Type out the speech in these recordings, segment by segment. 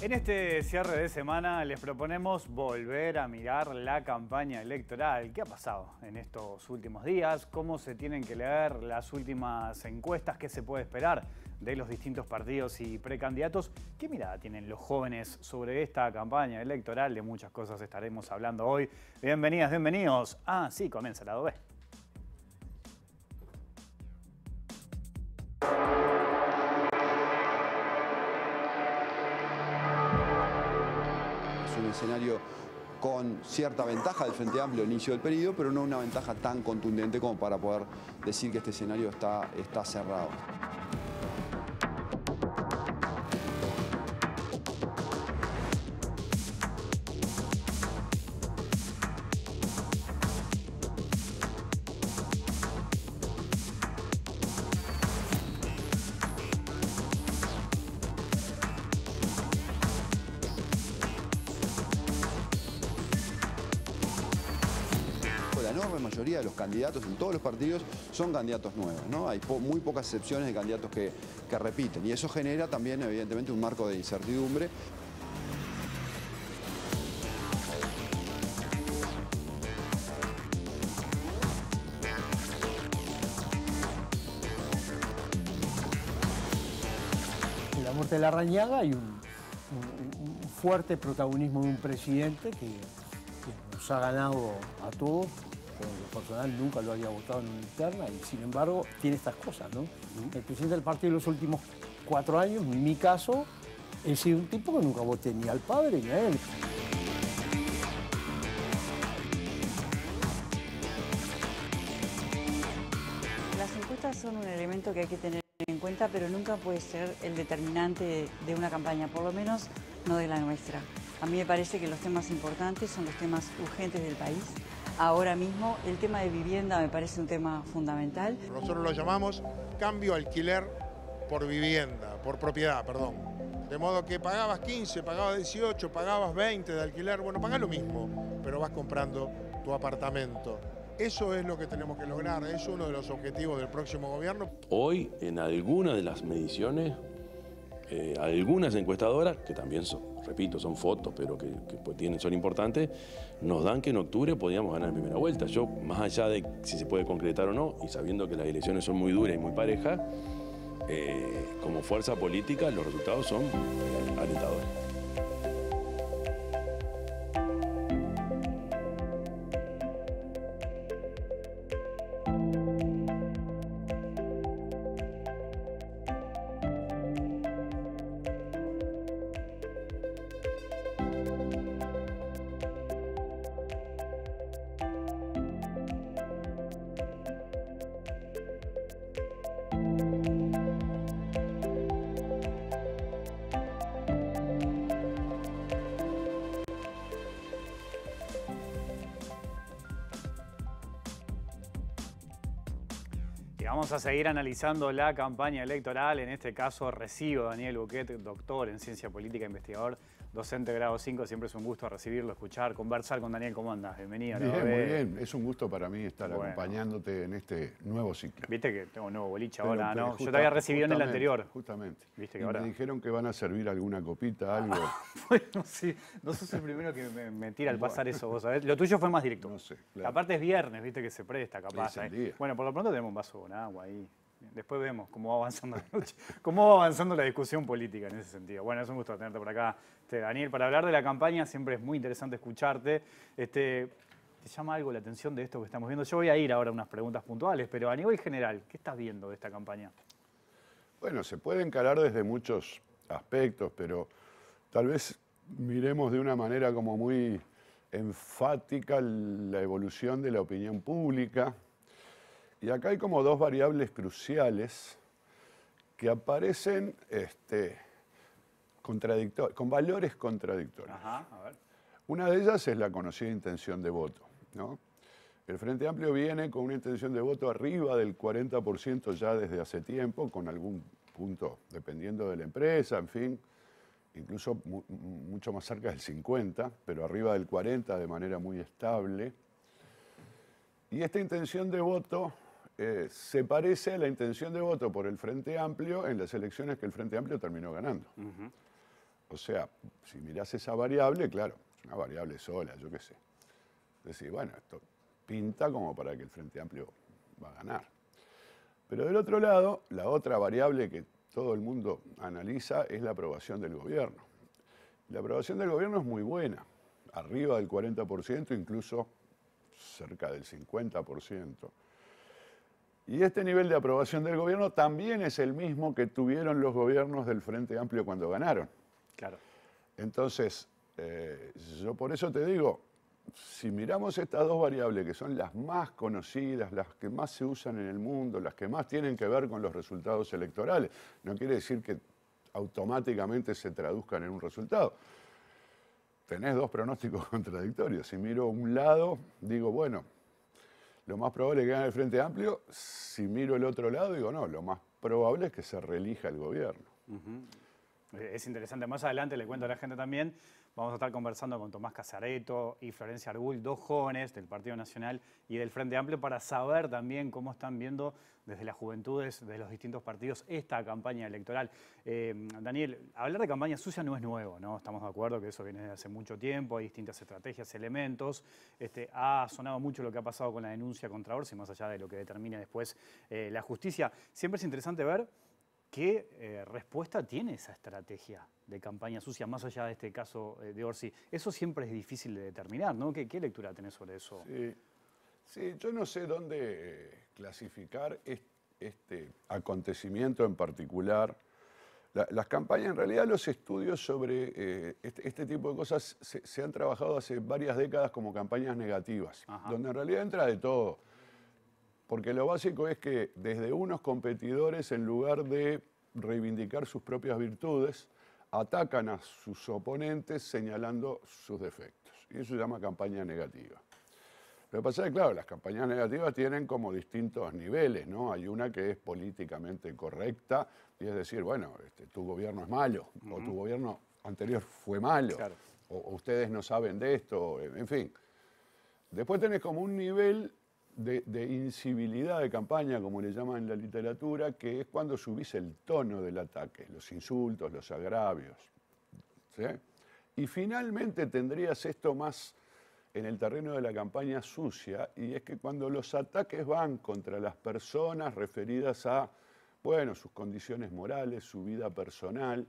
En este cierre de semana les proponemos volver a mirar la campaña electoral. ¿Qué ha pasado en estos últimos días? ¿Cómo se tienen que leer las últimas encuestas? ¿Qué se puede esperar de los distintos partidos y precandidatos? ¿Qué mirada tienen los jóvenes sobre esta campaña electoral? De muchas cosas estaremos hablando hoy. Bienvenidas, bienvenidos. Ah, sí, comienza la 2B. Escenario con cierta ventaja del Frente Amplio al inicio del periodo, pero no una ventaja tan contundente como para poder decir que este escenario está, está cerrado. En todos los partidos son candidatos nuevos. ¿no? Hay muy pocas excepciones de candidatos que, que repiten y eso genera también evidentemente un marco de incertidumbre. La muerte de la Rañaga hay un, fuerte protagonismo de un presidente que, que nos ha ganado a todos lo personal nunca lo había votado en una interna y sin embargo tiene estas cosas, ¿no? El presidente del partido en los últimos cuatro años, en mi caso, he sido un tipo que nunca voté ni al padre ni a él. Las encuestas son un elemento que hay que tener en cuenta, pero nunca puede ser el determinante de una campaña, por lo menos no de la nuestra. A mí me parece que los temas importantes son los temas urgentes del país, ahora mismo. El tema de vivienda me parece un tema fundamental. Nosotros lo llamamos cambio alquiler por vivienda, por propiedad, perdón. De modo que pagabas 15, pagabas 18, pagabas 20 de alquiler, bueno, pagás lo mismo, pero vas comprando tu apartamento. Eso es lo que tenemos que lograr, es uno de los objetivos del próximo gobierno. Hoy, en alguna de las mediciones, eh, algunas encuestadoras, que también son, repito, son fotos, pero que, pues tienen, son importantes, nos dan que en octubre podríamos ganar en primera vuelta. Yo, más allá de si se puede concretar o no, y sabiendo que las elecciones son muy duras y muy parejas, eh, como fuerza política los resultados son alentadores. Vamos a seguir analizando la campaña electoral. En este caso recibo a Daniel Buquet, doctor en Ciencia Política, investigador docente grado 5, siempre es un gusto recibirlo, escuchar, conversar con Daniel. ¿Cómo andas? Bienvenido. Bien, muy bien. Es un gusto para mí estar acompañándote en este nuevo ciclo. Viste que tengo un nuevo boliche ahora, ¿no? Yo te había recibido en el anterior. Justamente. ¿Viste que ahora... Me dijeron que van a servir alguna copita, algo. bueno, sí. No sos el primero que me, tira al pasar eso, vos sabés. Lo tuyo fue más directo. No sé. Aparte es viernes, viste que se presta, capaz. ¿eh? Bueno, por lo pronto tenemos un vaso con agua ahí. Después vemos cómo va avanzando la noche, cómo va avanzando la discusión política en ese sentido. Bueno, es un gusto tenerte por acá, este, Daniel. Para hablar de la campaña siempre es muy interesante escucharte. Este, ¿Te llama algo la atención de esto que estamos viendo? Yo voy a ir ahora a unas preguntas puntuales, pero a nivel general, ¿qué estás viendo de esta campaña? Bueno, se puede encarar desde muchos aspectos, pero tal vez miremos de una manera como muy enfática la evolución de la opinión pública, y acá hay como dos variables cruciales que aparecen este, con valores contradictorios. Una de ellas es la conocida intención de voto. El Frente Amplio viene con una intención de voto arriba del 40% ya desde hace tiempo, con algún punto, dependiendo de la empresa, en fin, incluso mucho más cerca del 50%, pero arriba del 40% de manera muy estable. Y esta intención de voto eh, se parece a la intención de voto por el Frente Amplio en las elecciones que el Frente Amplio terminó ganando. O sea, si mirás esa variable, claro, una variable sola, yo qué sé. Decir, bueno, esto pinta como para que el Frente Amplio va a ganar. Pero del otro lado, la otra variable que todo el mundo analiza es la aprobación del gobierno. La aprobación del gobierno es muy buena, arriba del 40%, incluso cerca del 50%. Y este nivel de aprobación del gobierno también es el mismo que tuvieron los gobiernos del Frente Amplio cuando ganaron. Claro. Entonces, eh, yo por eso te digo, si miramos estas dos variables que son las más conocidas, las que más se usan en el mundo, las que más tienen que ver con los resultados electorales, no quiere decir que automáticamente se traduzcan en un resultado. Tenés dos pronósticos contradictorios. Si miro un lado, digo, bueno, lo más probable es que gane el Frente Amplio. Si miro el otro lado, digo, no, lo más probable es que se reelija el gobierno. Es interesante. Más adelante le cuento a la gente también. Vamos a estar conversando con Tomás Casareto y Florencia Argul, dos jóvenes del Partido Nacional y del Frente Amplio, para saber también cómo están viendo desde las juventudes de los distintos partidos esta campaña electoral. Eh, Daniel, hablar de campaña sucia no es nuevo, ¿no? Estamos de acuerdo que eso viene desde hace mucho tiempo, hay distintas estrategias, elementos. Este, ha sonado mucho lo que ha pasado con la denuncia contra Orsi, más allá de lo que determine después eh, la justicia. Siempre es interesante ver ¿Qué eh, respuesta tiene esa estrategia de campaña sucia, más allá de este caso eh, de Orsi? Eso siempre es difícil de determinar, ¿no? ¿Qué, lectura tenés sobre eso? Sí. yo no sé dónde eh, clasificar este acontecimiento en particular. las campañas, en realidad los estudios sobre este, este, tipo de cosas se, han trabajado hace varias décadas como campañas negativas, donde en realidad entra de todo porque lo básico es que desde unos competidores, en lugar de reivindicar sus propias virtudes, atacan a sus oponentes señalando sus defectos. Y eso se llama campaña negativa. Lo que pasa es que, claro, las campañas negativas tienen como distintos niveles, ¿no? Hay una que es políticamente correcta, y es decir, bueno, este, tu gobierno es malo, o tu gobierno anterior fue malo, o, o, ustedes no saben de esto, en fin. Después tenés como un nivel de, incivilidad de campaña, como le llaman en la literatura, que es cuando subís el tono del ataque, los insultos, los agravios. Y finalmente tendrías esto más en el terreno de la campaña sucia, y es que cuando los ataques van contra las personas referidas a, bueno, sus condiciones morales, su vida personal,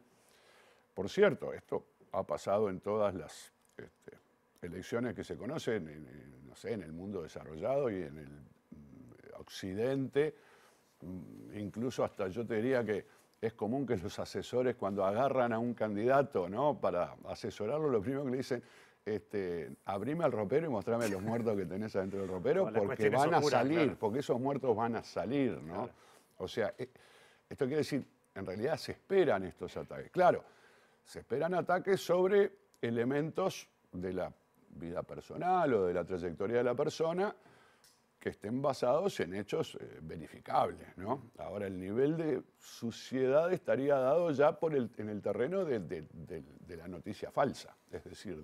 por cierto, esto ha pasado en todas las este, elecciones que se conocen, en, no sé, en el mundo desarrollado y en el mm, occidente, mm, incluso hasta yo te diría que es común que los asesores cuando agarran a un candidato ¿no? para asesorarlo, lo primero que le dicen, este, abrime el ropero y mostrame los muertos que tenés adentro del ropero, porque van a salir, porque esos muertos van a salir, ¿no? O sea, eh, esto quiere decir, en realidad se esperan estos ataques. Claro, se esperan ataques sobre elementos de la vida personal o de la trayectoria de la persona que estén basados en hechos eh, verificables. ¿no? Ahora, el nivel de suciedad estaría dado ya por el, en el terreno de, la noticia falsa, es decir,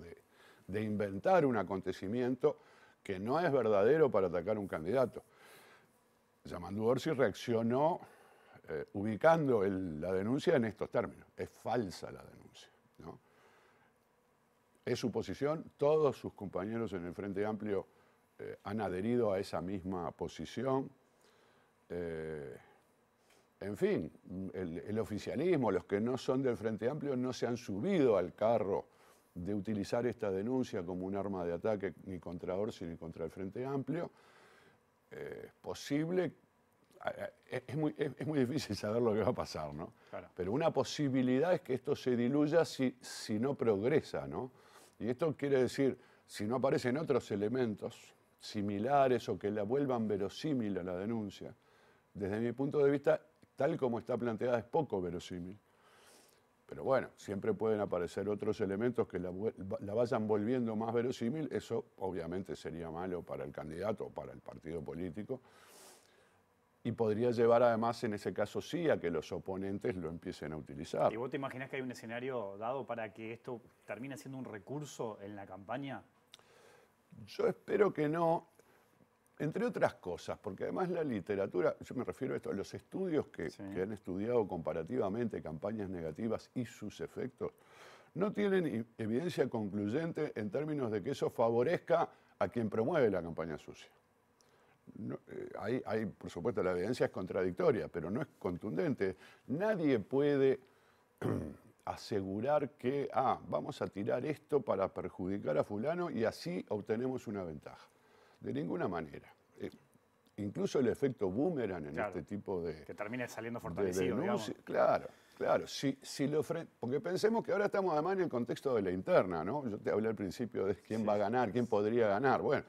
de, inventar un acontecimiento que no es verdadero para atacar a un candidato. Yamandu Orsi reaccionó eh, ubicando la denuncia en estos términos. Es falsa la denuncia. Es su posición, todos sus compañeros en el Frente Amplio eh, han adherido a esa misma posición. Eh, en fin, el, oficialismo, los que no son del Frente Amplio, no se han subido al carro de utilizar esta denuncia como un arma de ataque ni contra Orsi ni contra el Frente Amplio. Eh, es posible, es muy, difícil saber lo que va a pasar, ¿no? Pero una posibilidad es que esto se diluya si, si no progresa, ¿no? Y esto quiere decir, si no aparecen otros elementos similares o que la vuelvan verosímil a la denuncia, desde mi punto de vista, tal como está planteada, es poco verosímil. Pero bueno, siempre pueden aparecer otros elementos que la, vayan volviendo más verosímil. Eso obviamente sería malo para el candidato o para el partido político y podría llevar además en ese caso sí a que los oponentes lo empiecen a utilizar. ¿Y vos te imaginas que hay un escenario dado para que esto termine siendo un recurso en la campaña? Yo espero que no, entre otras cosas, porque además la literatura, yo me refiero a esto, a los estudios que, que han estudiado comparativamente campañas negativas y sus efectos, no tienen evidencia concluyente en términos de que eso favorezca a quien promueve la campaña sucia. Eh, hay, por supuesto, la evidencia es contradictoria, pero no es contundente. Nadie puede asegurar que, ah, vamos a tirar esto para perjudicar a fulano y así obtenemos una ventaja. De ninguna manera. Eh, incluso el efecto boomerang en este tipo de... Que termine saliendo fortalecido, digamos. Claro, claro. Si, si lo porque pensemos que ahora estamos además en el contexto de la interna, ¿no? Yo te hablé al principio de quién va a ganar, quién podría ganar. Bueno,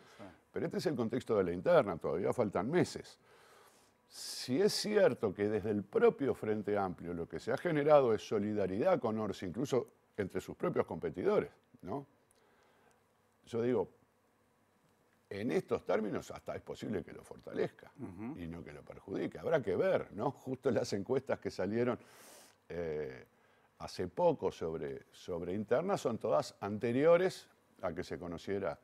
pero este es el contexto de la interna, todavía faltan meses. Si es cierto que desde el propio Frente Amplio lo que se ha generado es solidaridad con Orsi, incluso entre sus propios competidores, ¿no? Yo digo, en estos términos hasta es posible que lo fortalezca y no que lo perjudique. Habrá que ver, ¿no? Justo las encuestas que salieron eh, hace poco sobre, sobre internas son todas anteriores a que se conociera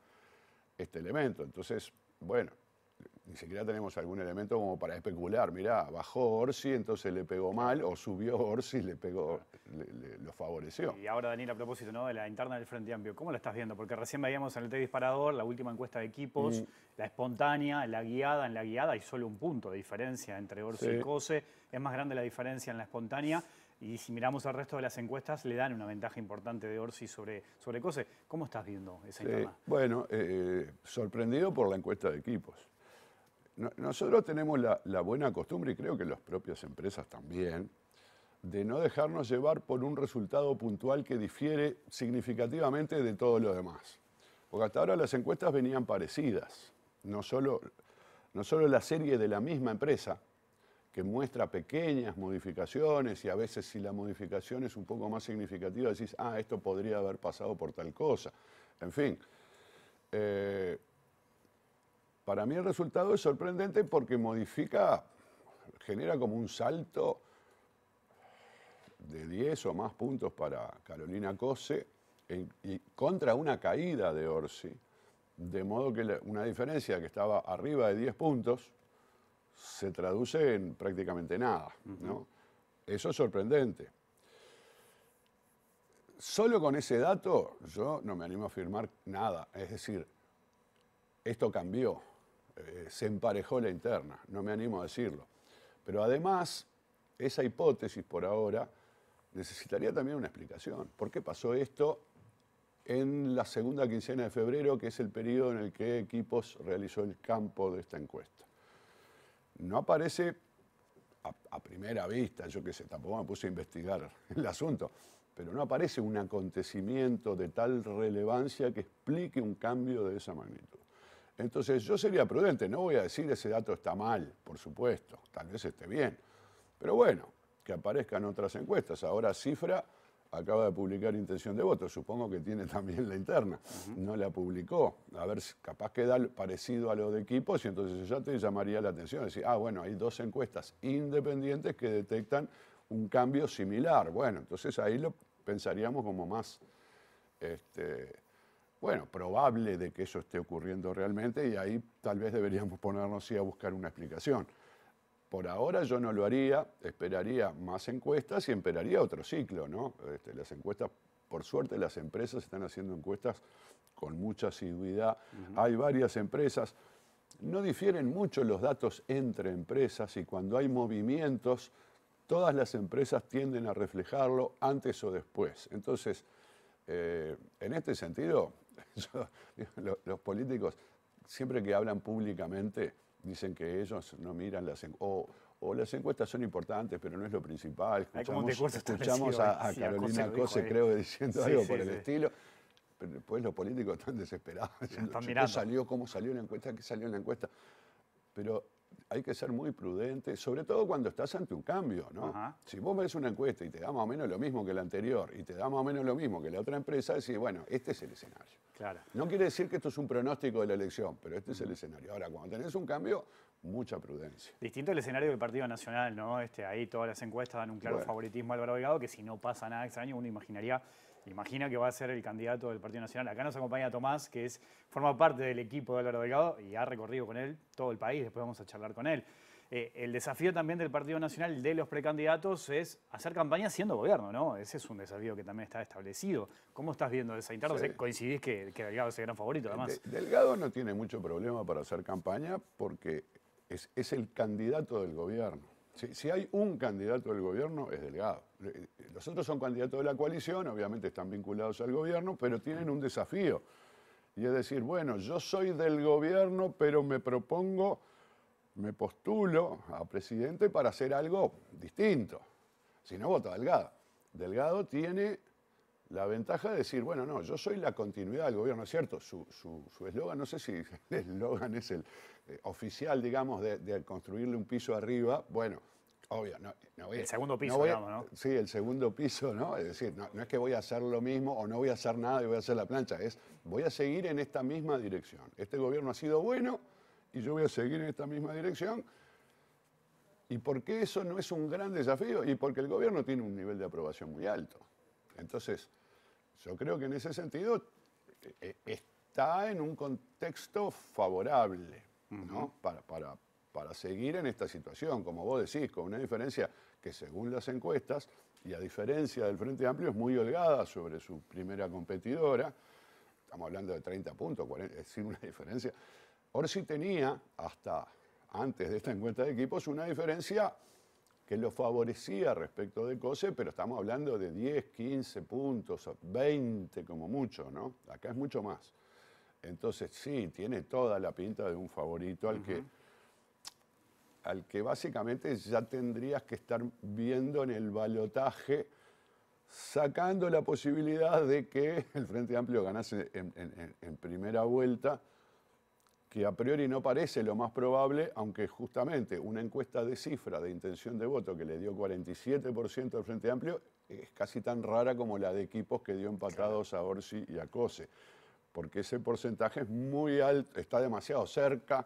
este elemento. Entonces, bueno, ni siquiera tenemos algún elemento como para especular. Mirá, bajó Orsi, entonces le pegó mal, o subió Orsi, le pegó, lo favoreció. Y ahora, Daniel, a propósito ¿no? de la interna del Frente Amplio, ¿cómo la estás viendo? Porque recién veíamos en el T disparador la última encuesta de equipos, mm. la espontánea, la guiada. En la guiada hay solo un punto de diferencia entre Orsi y Cose. Es más grande la diferencia en la espontánea. Y si miramos al resto de las encuestas, le dan una ventaja importante de Orsi sobre, sobre Cose. ¿Cómo estás viendo esa interna? Bueno, eh, sorprendido por la encuesta de equipos. nosotros tenemos la, buena costumbre, y creo que las propias empresas también, de no dejarnos llevar por un resultado puntual que difiere significativamente de todo lo demás. Porque hasta ahora las encuestas venían parecidas. No solo, no solo la serie de la misma empresa, que muestra pequeñas modificaciones y a veces si la modificación es un poco más significativa decís, ah, esto podría haber pasado por tal cosa. En fin, eh, para mí el resultado es sorprendente porque modifica, genera como un salto de 10 o más puntos para Carolina Cose y contra una caída de Orsi, de modo que una diferencia que estaba arriba de 10 puntos, se traduce en prácticamente nada. ¿no? Eso es sorprendente. Solo con ese dato yo no me animo a afirmar nada. Es decir, esto cambió, eh, se emparejó la interna, no me animo a decirlo. Pero además, esa hipótesis por ahora necesitaría también una explicación. ¿Por qué pasó esto en la segunda quincena de febrero, que es el periodo en el que Equipos realizó el campo de esta encuesta? No aparece a, primera vista, yo qué sé, tampoco me puse a investigar el asunto, pero no aparece un acontecimiento de tal relevancia que explique un cambio de esa magnitud. Entonces yo sería prudente, no voy a decir ese dato está mal, por supuesto, tal vez esté bien, pero bueno, que aparezcan otras encuestas. Ahora cifra acaba de publicar intención de voto, supongo que tiene también la interna, no la publicó, a ver, capaz queda parecido a lo de equipos y entonces ya te llamaría la atención, decir, ah, bueno, hay dos encuestas independientes que detectan un cambio similar, bueno, entonces ahí lo pensaríamos como más, este, bueno, probable de que eso esté ocurriendo realmente y ahí tal vez deberíamos ponernos sí a buscar una explicación. Por ahora yo no lo haría, esperaría más encuestas y esperaría otro ciclo, ¿no? Este, las encuestas, por suerte las empresas están haciendo encuestas con mucha asiduidad. Hay varias empresas. No difieren mucho los datos entre empresas y cuando hay movimientos, todas las empresas tienden a reflejarlo antes o después. Entonces, eh, en este sentido, los políticos, siempre que hablan públicamente, dicen que ellos no miran las o, o las encuestas son importantes, pero no es lo principal. Escuchamos, escuchamos a, Carolina Cose, creo, diciendo algo por el estilo. Pero después los políticos están desesperados. ¿Qué salió? ¿Cómo salió la encuesta? ¿Qué salió en la encuesta? Pero hay que ser muy prudente, sobre todo cuando estás ante un cambio, ¿no? Si vos ves una encuesta y te da más o menos lo mismo que la anterior y te da más o menos lo mismo que la otra empresa, decís, bueno, este es el escenario. Claro. No quiere decir que esto es un pronóstico de la elección, pero este es el escenario. Ahora, cuando tenés un cambio, mucha prudencia. Distinto el escenario del Partido Nacional, ¿no? Este, ahí todas las encuestas dan un claro favoritismo a Álvaro Delgado, que si no pasa nada extraño, uno imaginaría imagina que va a ser el candidato del Partido Nacional. Acá nos acompaña Tomás, que es, forma parte del equipo de Álvaro Delgado y ha recorrido con él todo el país, después vamos a charlar con él. Eh, el desafío también del Partido Nacional de los precandidatos es hacer campaña siendo gobierno, ¿no? Ese es un desafío que también está establecido. ¿Cómo estás viendo esa interna? ¿Coincidís que, Delgado es el gran favorito, además? Delgado no tiene mucho problema para hacer campaña porque es, el candidato del gobierno. Si, hay un candidato del gobierno, es Delgado. Los otros son candidatos de la coalición, obviamente están vinculados al gobierno, pero tienen un desafío. Y es decir, bueno, yo soy del gobierno, pero me propongo me postulo a presidente para hacer algo distinto. Si no, voto a Delgado. Delgado tiene la ventaja de decir, bueno, no, yo soy la continuidad del gobierno, es cierto, su eslogan, no sé si el eslogan es el eh, oficial, digamos, de, construirle un piso arriba, bueno, obvio, no, voy El segundo piso, digamos, ¿no? Sí, el segundo piso, ¿no? Es decir, no, es que voy a hacer lo mismo o no voy a hacer nada y voy a hacer la plancha, es voy a seguir en esta misma dirección. Este gobierno ha sido bueno, y yo voy a seguir en esta misma dirección. ¿Y por qué eso no es un gran desafío? Y porque el gobierno tiene un nivel de aprobación muy alto. Entonces, yo creo que en ese sentido eh, eh, está en un contexto favorable para, para, para seguir en esta situación, como vos decís, con una diferencia que según las encuestas, y a diferencia del Frente Amplio, es muy holgada sobre su primera competidora. Estamos hablando de 30 puntos, es decir, una diferencia Orsi tenía, hasta antes de esta encuesta de equipos, una diferencia que lo favorecía respecto de COSE, pero estamos hablando de 10, 15 puntos, 20 como mucho, ¿no? Acá es mucho más. Entonces, sí, tiene toda la pinta de un favorito al que al que básicamente ya tendrías que estar viendo en el balotaje, sacando la posibilidad de que el Frente Amplio ganase en primera vuelta que a priori no parece lo más probable, aunque justamente una encuesta de cifra de intención de voto que le dio 47% al Frente Amplio es casi tan rara como la de equipos que dio empatados a Orsi y a Cose, porque ese porcentaje es muy alto, está demasiado cerca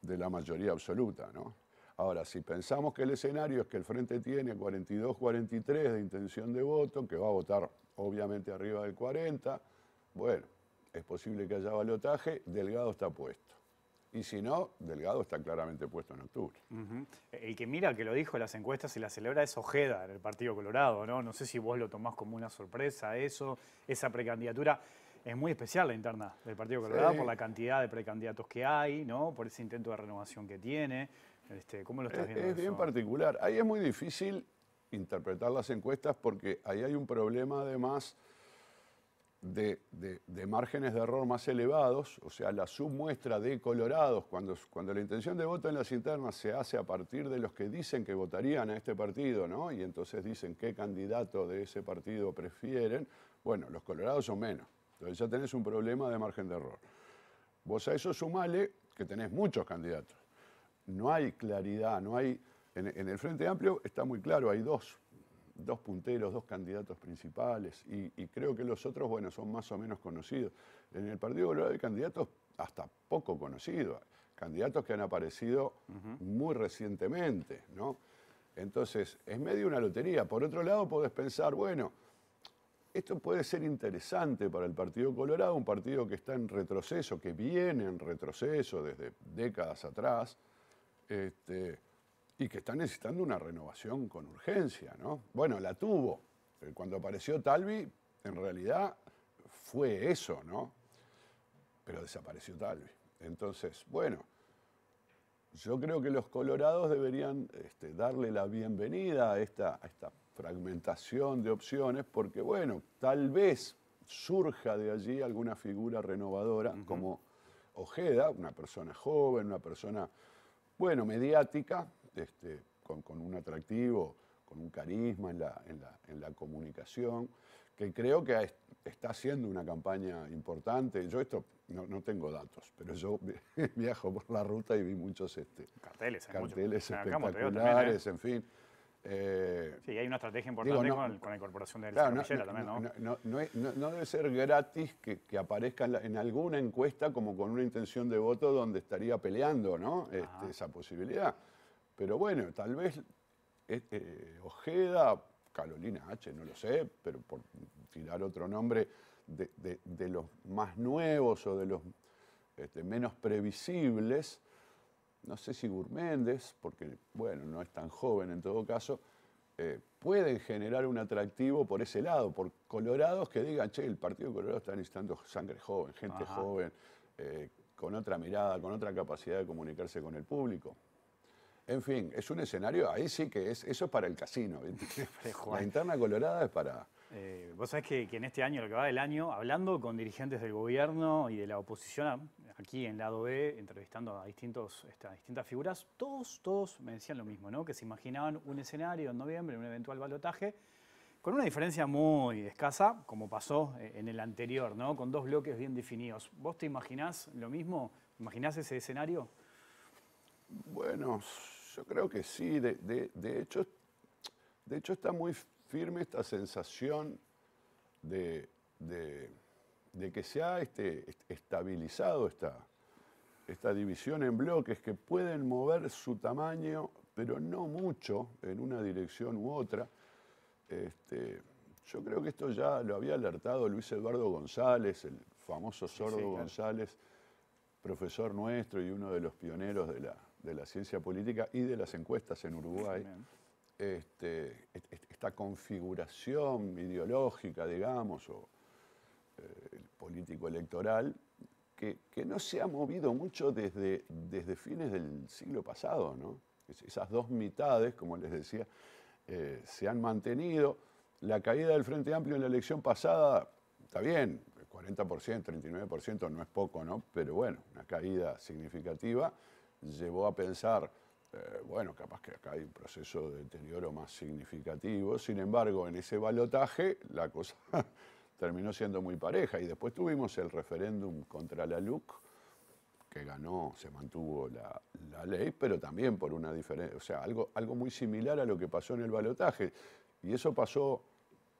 de la mayoría absoluta. ¿no? Ahora, si pensamos que el escenario es que el Frente tiene 42-43 de intención de voto, que va a votar obviamente arriba del 40, bueno, es posible que haya balotaje, Delgado está puesto. Y si no, Delgado está claramente puesto en octubre. El que mira que lo dijo en las encuestas y la celebra es Ojeda en el Partido Colorado, ¿no? No sé si vos lo tomás como una sorpresa eso, esa precandidatura. Es muy especial la interna del Partido Colorado por la cantidad de precandidatos que hay, ¿no? Por ese intento de renovación que tiene. Este, ¿Cómo lo estás viendo? Es, bien particular. Ahí es muy difícil interpretar las encuestas porque ahí hay un problema además de, márgenes de error más elevados, o sea, la submuestra de colorados, cuando, cuando la intención de voto en las internas se hace a partir de los que dicen que votarían a este partido, ¿no? Y entonces dicen qué candidato de ese partido prefieren, bueno, los colorados son menos. Entonces ya tenés un problema de margen de error. Vos a eso sumale que tenés muchos candidatos. No hay claridad, no hay... en el Frente Amplio está muy claro, hay dos dos punteros, dos candidatos principales, y, creo que los otros, bueno, son más o menos conocidos. En el Partido Colorado hay candidatos hasta poco conocidos, candidatos que han aparecido muy recientemente, ¿no? Entonces, es medio una lotería. Por otro lado, podés pensar, bueno, esto puede ser interesante para el Partido Colorado, un partido que está en retroceso, que viene en retroceso desde décadas atrás. Este, y que está necesitando una renovación con urgencia, ¿no? Bueno, la tuvo. Eh, cuando apareció Talvi, en realidad fue eso, ¿no? Pero desapareció Talvi. Entonces, bueno, yo creo que los colorados deberían este, darle la bienvenida a esta, esta fragmentación de opciones, porque, bueno, tal vez surja de allí alguna figura renovadora como Ojeda, una persona joven, una persona, bueno, mediática, este, con, un atractivo, con un carisma en la, en la, comunicación, que creo que está haciendo una campaña importante. Yo esto no, tengo datos, pero yo viajo por la ruta y vi muchos este, carteles, carteles espectaculares, ¿eh? en fin. Eh, sí, hay una estrategia importante con, la incorporación de claro, no, también, ¿no? No, debe ser gratis que, aparezca en, alguna encuesta como con una intención de voto donde estaría peleando ¿no? Este, esa posibilidad. Pero bueno, tal vez eh, Ojeda, Carolina H, no lo sé, pero por tirar otro nombre, de, los más nuevos o de los este, menos previsibles, no sé si Gurméndez, porque bueno, no es tan joven en todo caso, eh, pueden generar un atractivo por ese lado, por colorados que digan, che, el Partido Colorado está necesitando sangre joven, gente joven, eh, con otra mirada, con otra capacidad de comunicarse con el público. En fin, es un escenario, ahí sí que es, eso es para el casino. La interna colorada es para... Eh, vos sabés que, en este año, lo que va del año, hablando con dirigentes del gobierno y de la oposición, aquí en lado B, entrevistando a, distintos, distintas figuras, todos, todos me decían lo mismo, ¿no? que se imaginaban un escenario en noviembre, un eventual balotaje, con una diferencia muy escasa, como pasó eh, en el anterior, ¿no? con dos bloques bien definidos. ¿Vos te imaginás lo mismo? ¿Imaginás ese escenario? Bueno, yo creo que sí. De, hecho, de hecho, está muy firme esta sensación de, que se ha este, estabilizado esta, esta división en bloques que pueden mover su tamaño, pero no mucho en una dirección u otra. Este, yo creo que esto ya lo había alertado Luis Eduardo González, el famoso sordo González, profesor nuestro y uno de los pioneros de la, de la ciencia política y de las encuestas en Uruguay, este, esta configuración ideológica, digamos, o eh, político-electoral, que, no se ha movido mucho desde, desde fines del siglo pasado. ¿no? esas dos mitades, como les decía, eh, se han mantenido. La caída del Frente Amplio en la elección pasada, está bien, 40%, 39% no es poco, ¿no? Pero bueno, una caída significativa llevó a pensar, eh, bueno, capaz que acá hay un proceso de deterioro más significativo. Sin embargo, en ese balotaje la cosa terminó siendo muy pareja. Y después tuvimos el referéndum contra la LUC, que ganó, se mantuvo la, ley, pero también por una diferencia, o sea, algo, algo muy similar a lo que pasó en el balotaje. Y eso pasó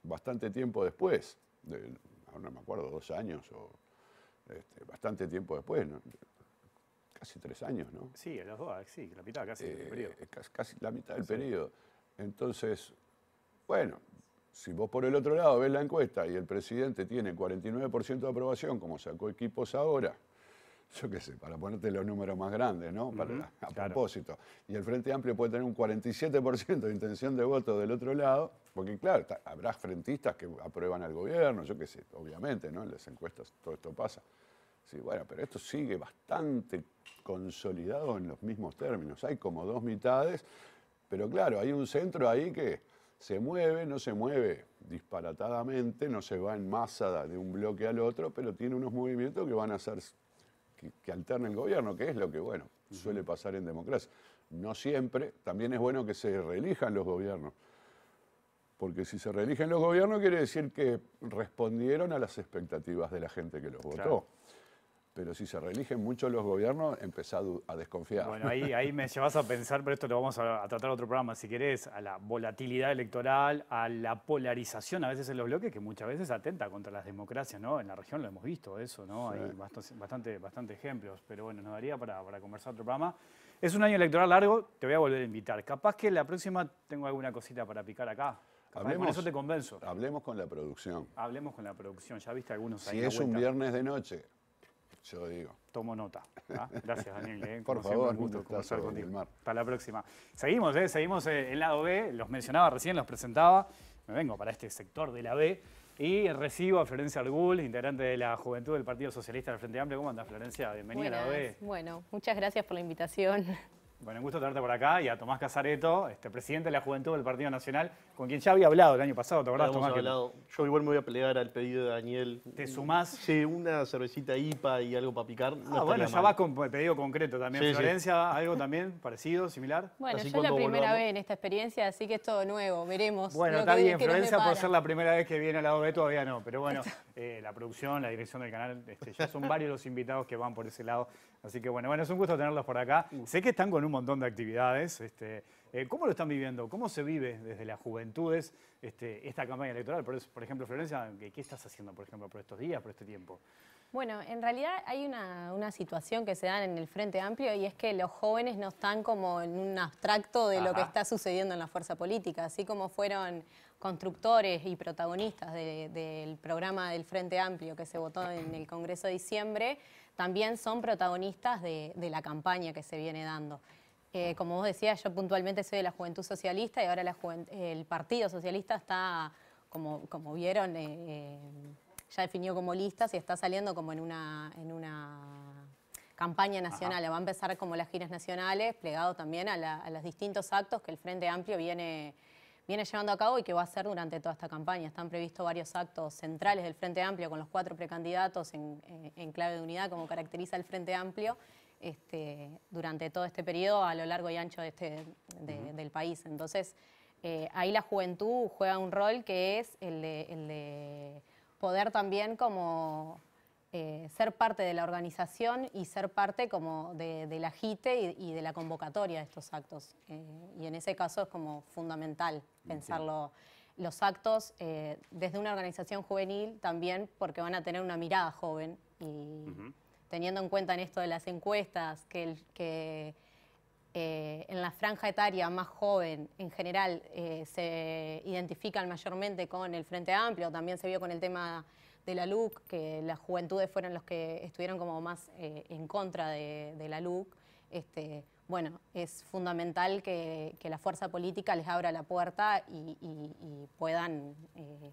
bastante tiempo después, de, ahora no me acuerdo, dos años o este, bastante tiempo después. ¿no? Casi tres años, ¿no? Sí, a los dos, sí, la mitad casi del eh, periodo. Casi la mitad del periodo. Entonces, bueno, si vos por el otro lado ves la encuesta y el presidente tiene 49% de aprobación, como sacó equipos ahora, yo qué sé, para ponerte los números más grandes, ¿no? Para, a propósito. Y el Frente Amplio puede tener un 47% de intención de voto del otro lado, porque claro, habrá frentistas que aprueban al gobierno, yo qué sé, obviamente, ¿no? En las encuestas todo esto pasa. Sí, bueno, pero esto sigue bastante consolidado en los mismos términos. Hay como dos mitades, pero claro, hay un centro ahí que se mueve, no se mueve disparatadamente, no se va en masa de un bloque al otro, pero tiene unos movimientos que van a hacer que, que alterne el gobierno, que es lo que, bueno, suele pasar en democracia. No siempre, también es bueno que se reelijan los gobiernos, porque si se reeligen los gobiernos quiere decir que respondieron a las expectativas de la gente que los votó pero si se reeligen mucho los gobiernos, empezado a desconfiar. Bueno, ahí, ahí me llevas a pensar, pero esto lo vamos a, tratar en otro programa, si querés, a la volatilidad electoral, a la polarización a veces en los bloques, que muchas veces atenta contra las democracias, ¿no? En la región lo hemos visto eso, ¿no? Hay bastante, bastante, ejemplos, pero bueno, nos daría para, para conversar otro programa. Es un año electoral largo, te voy a volver a invitar. Capaz que la próxima tengo alguna cosita para picar acá. Hablemos, con eso te convenzo. Hablemos con la producción. Hablemos con la producción, ya viste algunos ahí. Si es un viernes de noche, yo digo. Tomo nota. ¿ah? Gracias, Daniel. ¿eh? Por favor, un gusto conversar contigo. Hasta la próxima. Seguimos, ¿eh? seguimos en el lado B. Los mencionaba recién, los presentaba. Me vengo para este sector de la B. Y recibo a Florencia Argul, integrante de la Juventud del Partido Socialista del Frente Amplio. ¿Cómo anda, Florencia? Bienvenida a la B. Bueno, muchas gracias por la invitación. Bueno, un gusto tenerte por acá y a Tomás Casareto, este, presidente de la Juventud del Partido Nacional, con quien ya había hablado el año pasado, ¿te acordás, Tomás? Hablado. Yo igual me voy a pelear al pedido de Daniel. ¿Te sumás? Sí, una cervecita IPA y algo para picar. ah, bueno, ya vas con el pedido concreto también. Florencia, ¿algo también parecido, similar? Bueno, yo es la primera vez en esta experiencia, así que es todo nuevo, veremos. Bueno, está bien, Florencia por ser la primera vez que viene al lado B todavía no, pero bueno, eh, la producción, la dirección del canal, este, ya son varios los invitados que van por ese lado. Así que bueno, bueno, es un gusto tenerlos por acá. Sé que están con un montón de actividades. Este, Eh, ¿Cómo lo están viviendo? ¿Cómo se vive desde las juventudes este, esta campaña electoral? Por, por ejemplo, Florencia, ¿qué estás haciendo, por ejemplo, por estos días, por este tiempo? Bueno, en realidad hay una, situación que se da en el Frente Amplio y es que los jóvenes no están como en un abstracto de lo que está sucediendo en la fuerza política, así como fueron constructores y protagonistas del programa del Frente Amplio que se votó en el Congreso de diciembre, también son protagonistas de, la campaña que se viene dando. Eh, como vos decías, yo puntualmente soy de la Juventud Socialista y ahora el Partido Socialista está, como, como vieron, eh, eh, ya definió como listas y está saliendo como en una, en una campaña nacional. Va a empezar como las giras nacionales, plegado también a, los distintos actos que el Frente Amplio viene, viene llevando a cabo y que va a hacer durante toda esta campaña. Están previstos varios actos centrales del Frente Amplio con los cuatro precandidatos en, clave de unidad, como caracteriza el Frente Amplio. Este, durante todo este periodo a lo largo y ancho de este, del país. Entonces, eh, ahí la juventud juega un rol que es el de poder también como eh, ser parte de la organización y ser parte como de, del agite y, de la convocatoria de estos actos. Eh, y en ese caso es como fundamental pensarlo. Los actos eh, desde una organización juvenil también porque van a tener una mirada joven y teniendo en cuenta en esto de las encuestas que, el, que en la franja etaria más joven en general se identifican mayormente con el Frente Amplio, también se vio con el tema de la LUC, que las juventudes fueron los que estuvieron como más eh, en contra de, la LUC. Este, bueno, es fundamental que, la fuerza política les abra la puerta y, puedan eh,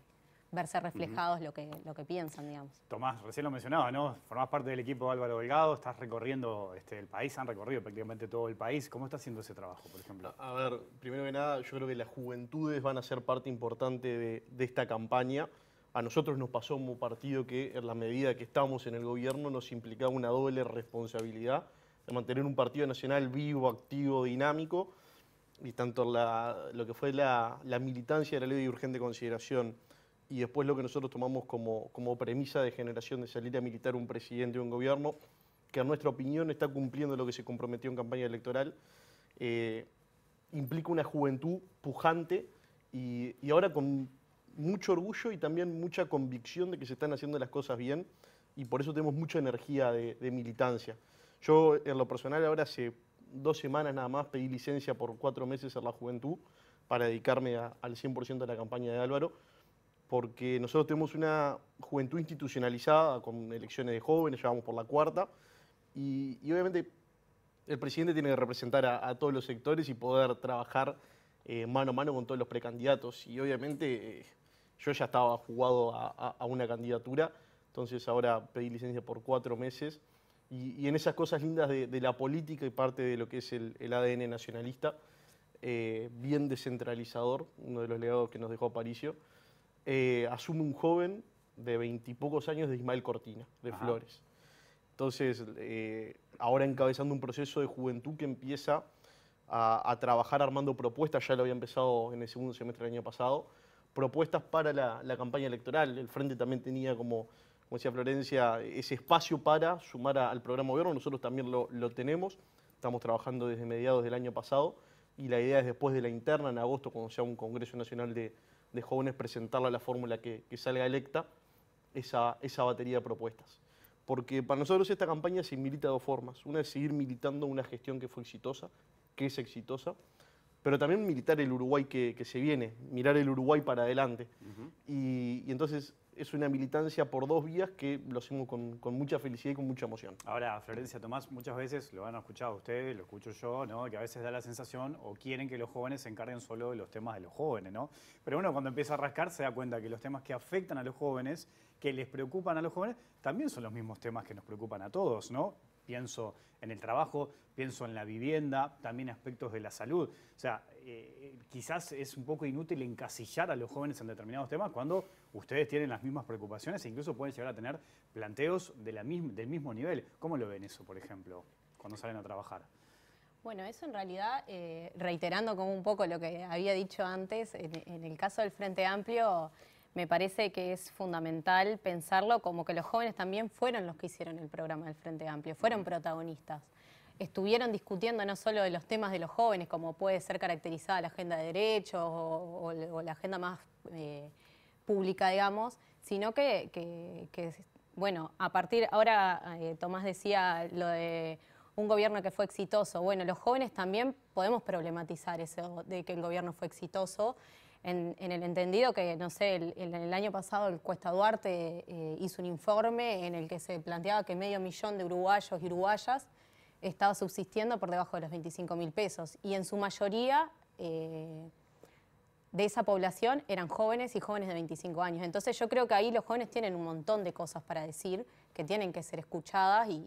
verse reflejados lo, que, lo que piensan, digamos. Tomás, recién lo mencionaba, ¿no? Formás parte del equipo de Álvaro Delgado, estás recorriendo este, el país, han recorrido prácticamente todo el país. ¿Cómo está haciendo ese trabajo, por ejemplo? A, ver, primero que nada, yo creo que las juventudes van a ser parte importante de, de esta campaña. A nosotros nos pasó como partido que en la medida que estábamos en el gobierno nos implicaba una doble responsabilidad de mantener un partido nacional vivo, activo, dinámico, y tanto lo que fue la, militancia de la ley de urgente consideración y después lo que nosotros tomamos como, premisa de generación de salir a militar un presidente o un gobierno, que a nuestra opinión está cumpliendo lo que se comprometió en campaña electoral, eh, implica una juventud pujante y, ahora con mucho orgullo y también mucha convicción de que se están haciendo las cosas bien y por eso tenemos mucha energía de, militancia. Yo en lo personal ahora hace dos semanas nada más pedí licencia por cuatro meses en la juventud para dedicarme al 100% de la campaña de Álvaro, porque nosotros tenemos una juventud institucionalizada con elecciones de jóvenes, ya vamos por la cuarta, y, obviamente el presidente tiene que representar a, todos los sectores y poder trabajar eh, mano a mano con todos los precandidatos. Y obviamente eh, yo ya estaba jugado a, una candidatura, entonces ahora pedí licencia por cuatro meses. Y, en esas cosas lindas de, la política y parte de lo que es el, ADN nacionalista, eh, bien descentralizador, uno de los legados que nos dejó Aparicio, eh, asume un joven de veintipocos años de Ismael Cortina, de Flores. Entonces, eh, ahora encabezando un proceso de juventud que empieza a, a, trabajar armando propuestas, ya lo había empezado en el segundo semestre del año pasado, propuestas para la, campaña electoral. El Frente también tenía, como, como, decía Florencia, ese espacio para sumar al programa gobierno. Nosotros también lo, tenemos. Estamos trabajando desde mediados del año pasado y la idea es después de la interna, en agosto, cuando sea un Congreso Nacional de, Jóvenes, presentarle a la fórmula que, salga electa esa, esa batería de propuestas. Porque para nosotros esta campaña se milita de dos formas. Una es seguir militando una gestión que fue exitosa, que es exitosa, pero también militar el Uruguay que, se viene, mirar el Uruguay para adelante. y, entonces es una militancia por dos vías que lo hacemos con, mucha felicidad y con mucha emoción. Ahora, Florencia Tomás, muchas veces lo han escuchado ustedes, lo escucho yo, ¿no? que a veces da la sensación o quieren que los jóvenes se encarguen solo de los temas de los jóvenes. ¿no? Pero uno cuando empieza a rascar se da cuenta que los temas que afectan a los jóvenes, que les preocupan a los jóvenes, también son los mismos temas que nos preocupan a todos. ¿no? pienso en el trabajo, pienso en la vivienda, también aspectos de la salud. O sea, eh, quizás es un poco inútil encasillar a los jóvenes en determinados temas cuando ustedes tienen las mismas preocupaciones e incluso pueden llegar a tener planteos de la del mismo nivel. ¿Cómo lo ven eso, por ejemplo, cuando salen a trabajar? Bueno, eso en realidad, eh, reiterando como un poco lo que había dicho antes, en el caso del Frente Amplio, me parece que es fundamental pensarlo como que los jóvenes también fueron los que hicieron el programa del Frente Amplio, fueron protagonistas. estuvieron discutiendo no solo de los temas de los jóvenes, como puede ser caracterizada la agenda de derechos o, la agenda más eh, pública, digamos, sino que, bueno, a partir, ahora eh, Tomás decía lo de un gobierno que fue exitoso. Bueno, los jóvenes también podemos problematizar eso de que el gobierno fue exitoso. En, el entendido que, no sé, el, el, año pasado el Cuesta Duarte eh, hizo un informe en el que se planteaba que medio millón de uruguayos y uruguayas estaba subsistiendo por debajo de los 25 mil pesos. Y en su mayoría eh, de esa población eran jóvenes y jóvenes de 25 años. Entonces yo creo que ahí los jóvenes tienen un montón de cosas para decir que tienen que ser escuchadas y,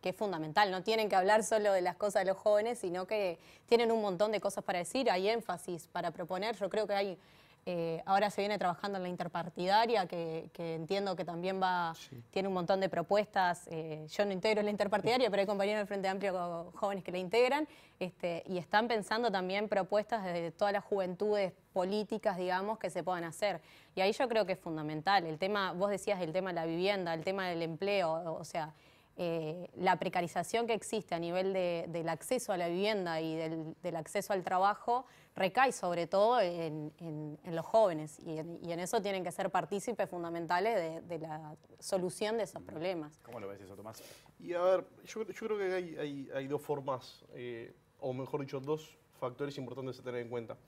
que es fundamental. No tienen que hablar solo de las cosas de los jóvenes, sino que tienen un montón de cosas para decir, hay énfasis para proponer. Yo creo que hay eh, ahora se viene trabajando en la interpartidaria, que, entiendo que también va, tiene un montón de propuestas. Eh, yo no integro la interpartidaria, pero hay compañeros del Frente Amplio jóvenes que la integran este, y están pensando también propuestas de todas las juventudes políticas, digamos, que se puedan hacer. Y ahí yo creo que es fundamental. El tema, vos decías el tema de la vivienda, el tema del empleo, o sea, eh, la precarización que existe a nivel del acceso a la vivienda y del, acceso al trabajo recae sobre todo en, los jóvenes y en, eso tienen que ser partícipes fundamentales de, la solución de esos problemas. ¿Cómo lo ves eso, Tomás? Y a ver, yo, creo que hay, dos formas, eh, o mejor dicho, dos factores importantes a tener en cuenta.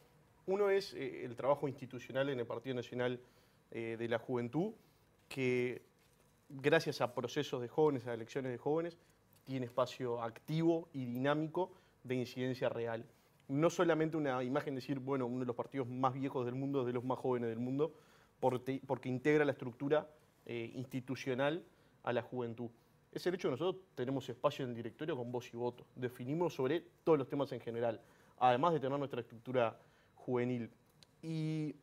Uno es eh, el trabajo institucional en el Partido Nacional de la Juventud, que gracias a procesos de jóvenes, a elecciones de jóvenes, tiene espacio activo y dinámico de incidencia real. No solamente una imagen de decir, bueno, uno de los partidos más viejos del mundo es de los más jóvenes del mundo, porque, integra la estructura eh, institucional a la juventud. Es el hecho que nosotros tenemos espacio en el directorio con voz y voto. Definimos sobre todos los temas en general, además de tener nuestra estructura juvenil. Y,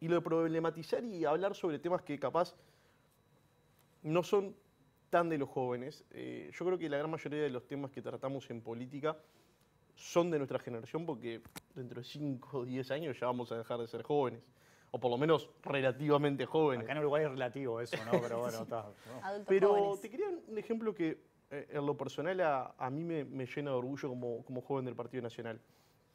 y lo de problematizar y hablar sobre temas que capaz no son tan de los jóvenes. Eh, yo creo que la gran mayoría de los temas que tratamos en política son de nuestra generación porque dentro de 5 o 10 años ya vamos a dejar de ser jóvenes. O por lo menos relativamente jóvenes. Acá en Uruguay es relativo eso, ¿no? Pero bueno, está. Pero te quería un ejemplo que eh, en lo personal a, mí me, llena de orgullo como, como joven del Partido Nacional.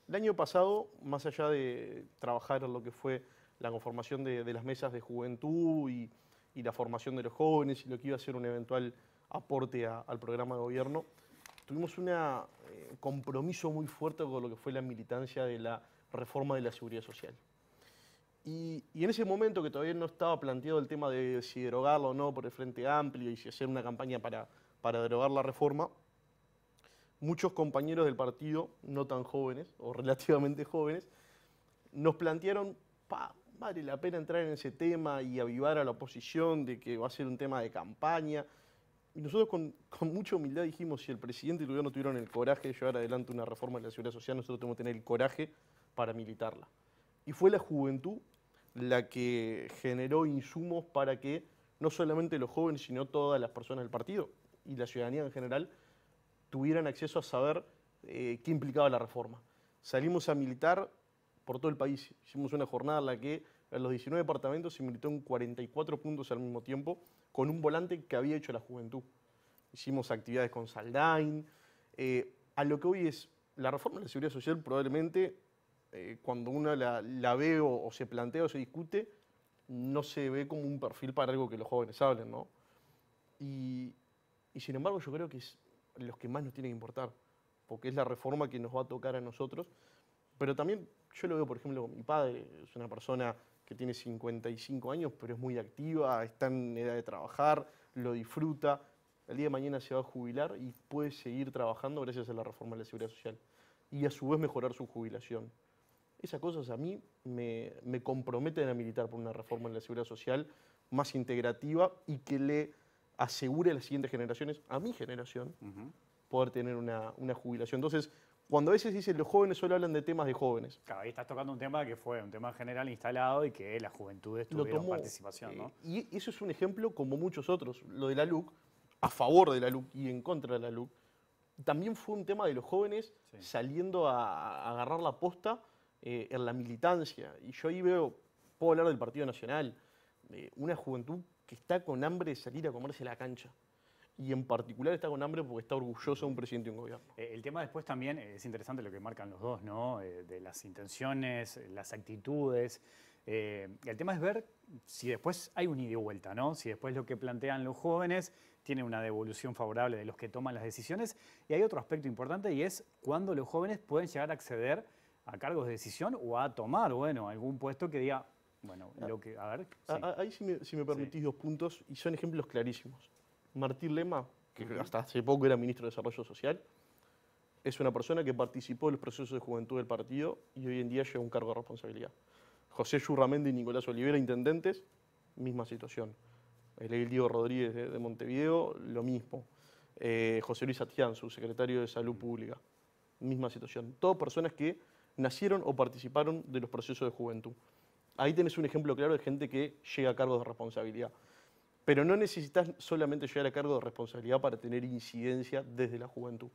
El año pasado, más allá de trabajar en lo que fue la conformación de, de las mesas de juventud y, y la formación de los jóvenes y lo que iba a ser un eventual aporte al programa de gobierno, tuvimos un eh, compromiso muy fuerte con lo que fue la militancia de la reforma de la seguridad social. Y, en ese momento que todavía no estaba planteado el tema de si derogarlo o no por el Frente Amplio y si hacer una campaña para, para derogar la reforma, muchos compañeros del partido, no tan jóvenes o relativamente jóvenes, nos plantearon, vale la pena entrar en ese tema y avivar a la oposición de que va a ser un tema de campaña. Y nosotros con, mucha humildad dijimos, si el presidente y el gobierno tuvieron el coraje de llevar adelante una reforma de la seguridad social, nosotros tenemos que tener el coraje para militarla. Y fue la juventud la que generó insumos para que no solamente los jóvenes, sino todas las personas del partido y la ciudadanía en general tuvieran acceso a saber eh, qué implicaba la reforma. Salimos a militar por todo el país. Hicimos una jornada en la que en los 19 departamentos se militó en 44 puntos al mismo tiempo, con un volante que había hecho la juventud. Hicimos actividades con Saldain. Eh, a lo que hoy es la reforma de la seguridad social, probablemente eh, cuando uno la, ve o, se plantea o se discute, no se ve como un perfil para algo que los jóvenes hablen, ¿no? Y, sin embargo yo creo que es los que más nos tiene que importar, porque es la reforma que nos va a tocar a nosotros pero también yo lo veo, por ejemplo, mi padre, es una persona que tiene 55 años, pero es muy activa, está en edad de trabajar, lo disfruta. El día de mañana se va a jubilar y puede seguir trabajando gracias a la reforma de la seguridad social. Y a su vez mejorar su jubilación. Esas cosas a mí me, comprometen a militar por una reforma en la seguridad social más integrativa y que le asegure a las siguientes generaciones, a mi generación, poder tener una, una jubilación. Entonces, cuando a veces dicen los jóvenes solo hablan de temas de jóvenes. Claro, ahí estás tocando un tema que fue un tema general instalado y que la juventud tuvieron participación, ¿no? Eh, y eso es un ejemplo como muchos otros. Lo de la LUC, a favor de la LUC y en contra de la LUC, también fue un tema de los jóvenes saliendo a, agarrar la posta eh, en la militancia. Y yo ahí veo, puedo hablar del Partido Nacional, una juventud que está con hambre de salir a comerse la cancha. Y en particular está con hambre porque está orgulloso de un presidente de un gobierno. Eh, el tema después también es interesante lo que marcan los dos, ¿no? Eh, de las intenciones, las actitudes. Eh, el tema es ver si después hay un ida y vuelta, ¿no? Si después lo que plantean los jóvenes tiene una devolución favorable de los que toman las decisiones. Y hay otro aspecto importante y es cuando los jóvenes pueden llegar a acceder a cargos de decisión o a tomar, bueno, algún puesto que diga, bueno, lo que, a ver. Ahí si me, permitís dos puntos, y son ejemplos clarísimos. Martín Lema, que hasta hace poco era ministro de Desarrollo Social, es una persona que participó en los procesos de juventud del partido y hoy en día lleva un cargo de responsabilidad. José Yurramendi y Nicolás Olivera, intendentes, misma situación. El Diego Rodríguez de, Montevideo, lo mismo. Eh, José Luis Atián, su secretario de Salud Pública, misma situación. Todas personas que nacieron o participaron de los procesos de juventud. Ahí tenés un ejemplo claro de gente que llega a cargo de responsabilidad. Pero no necesitas solamente llegar a cargo de responsabilidad para tener incidencia desde la juventud.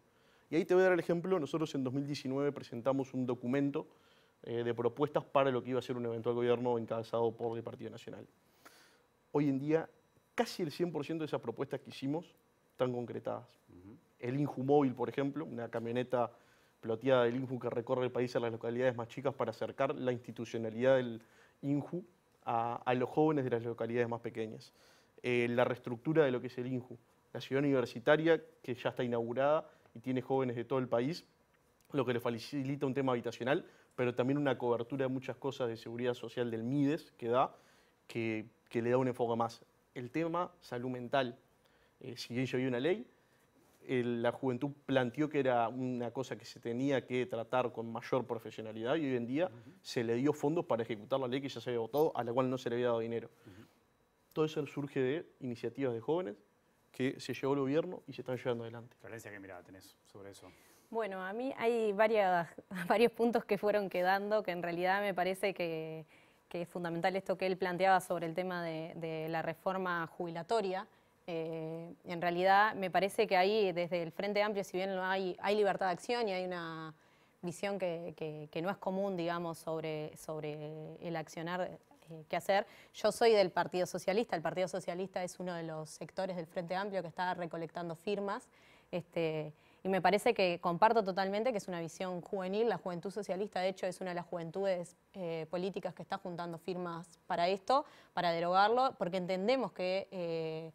Y ahí te voy a dar el ejemplo, nosotros en 2019 presentamos un documento eh, de propuestas para lo que iba a ser un eventual gobierno encabezado por el Partido Nacional. Hoy en día, casi el 100% de esas propuestas que hicimos están concretadas. El Inju Móvil, por ejemplo, una camioneta ploteada del INJU que recorre el país a las localidades más chicas para acercar la institucionalidad del INJU a, los jóvenes de las localidades más pequeñas. Eh, la reestructura de lo que es el INJU, la ciudad universitaria que ya está inaugurada y tiene jóvenes de todo el país, lo que le facilita un tema habitacional, pero también una cobertura de muchas cosas de seguridad social del MIDES que da, que, le da un enfoque más. El tema salud mental, eh, si bien yo vi una ley, la juventud planteó que era una cosa que se tenía que tratar con mayor profesionalidad y hoy en día se le dio fondos para ejecutar la ley que ya se había votado, a la cual no se le había dado dinero. Todo eso surge de iniciativas de jóvenes que se llevó el gobierno y se están llevando adelante. Florencia, ¿qué mirada tenés sobre eso? Bueno, a mí hay varios puntos que fueron quedando que en realidad me parece que, es fundamental esto que él planteaba sobre el tema de la reforma jubilatoria eh, en realidad me parece que ahí desde el Frente Amplio, si bien no hay, hay libertad de acción y hay una visión que, no es común, digamos, sobre, sobre el accionar eh, que hacer, yo soy del Partido Socialista, el Partido Socialista es uno de los sectores del Frente Amplio que está recolectando firmas. Este, y me parece que comparto totalmente que es una visión juvenil. La juventud socialista, de hecho, es una de las juventudes eh, políticas que está juntando firmas para esto, para derogarlo, porque entendemos que eh,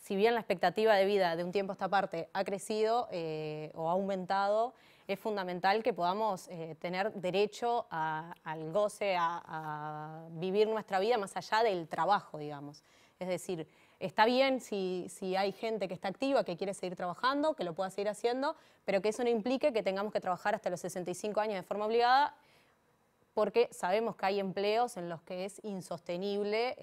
si bien la expectativa de vida de un tiempo a esta parte ha crecido eh, o ha aumentado, es fundamental que podamos eh, tener derecho al goce, a, vivir nuestra vida más allá del trabajo, digamos. Es decir, está bien si, si, hay gente que está activa, que quiere seguir trabajando, que lo pueda seguir haciendo, pero que eso no implique que tengamos que trabajar hasta los 65 años de forma obligada, porque sabemos que hay empleos en los que es insostenible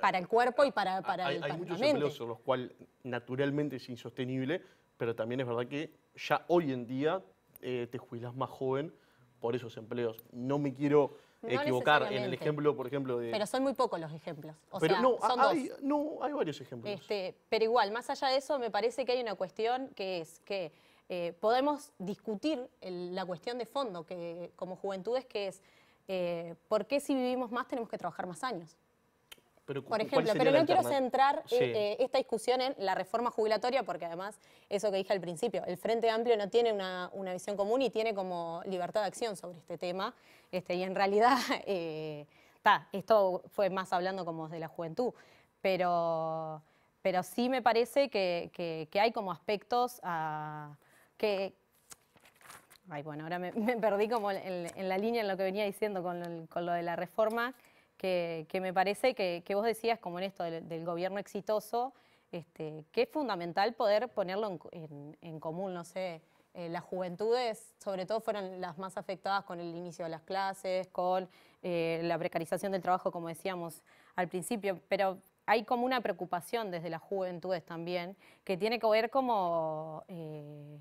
para el cuerpo y para, para hay, el Hay muchos empleos en los cuales naturalmente es insostenible, pero también es verdad que ya hoy en día eh, te jubilas más joven por esos empleos. No me quiero equivocar en el ejemplo, por ejemplo, de... Pero son muy pocos los ejemplos. pero no, hay, no, hay varios ejemplos. Este, pero igual, más allá de eso, me parece que hay una cuestión que es que eh, podemos discutir la cuestión de fondo que como juventudes, que es eh, ¿por qué si vivimos más tenemos que trabajar más años? Por ejemplo, pero no quiero centrar eh, eh, esta discusión en la reforma jubilatoria, porque además, eso que dije al principio, el Frente Amplio no tiene una, visión común y tiene como libertad de acción sobre este tema, este, y en realidad, eh, esto fue más hablando como de la juventud, pero, pero sí me parece que, hay como aspectos que... Ay, bueno, ahora me, perdí como en, la línea en lo que venía diciendo con, con lo de la reforma, que, me parece que, vos decías, como en esto del, gobierno exitoso, este, que es fundamental poder ponerlo en, común, no sé. Eh, las juventudes, sobre todo, fueron las más afectadas con el inicio de las clases, con eh, la precarización del trabajo, como decíamos al principio, pero hay como una preocupación desde las juventudes también, que tiene que ver como... Eh,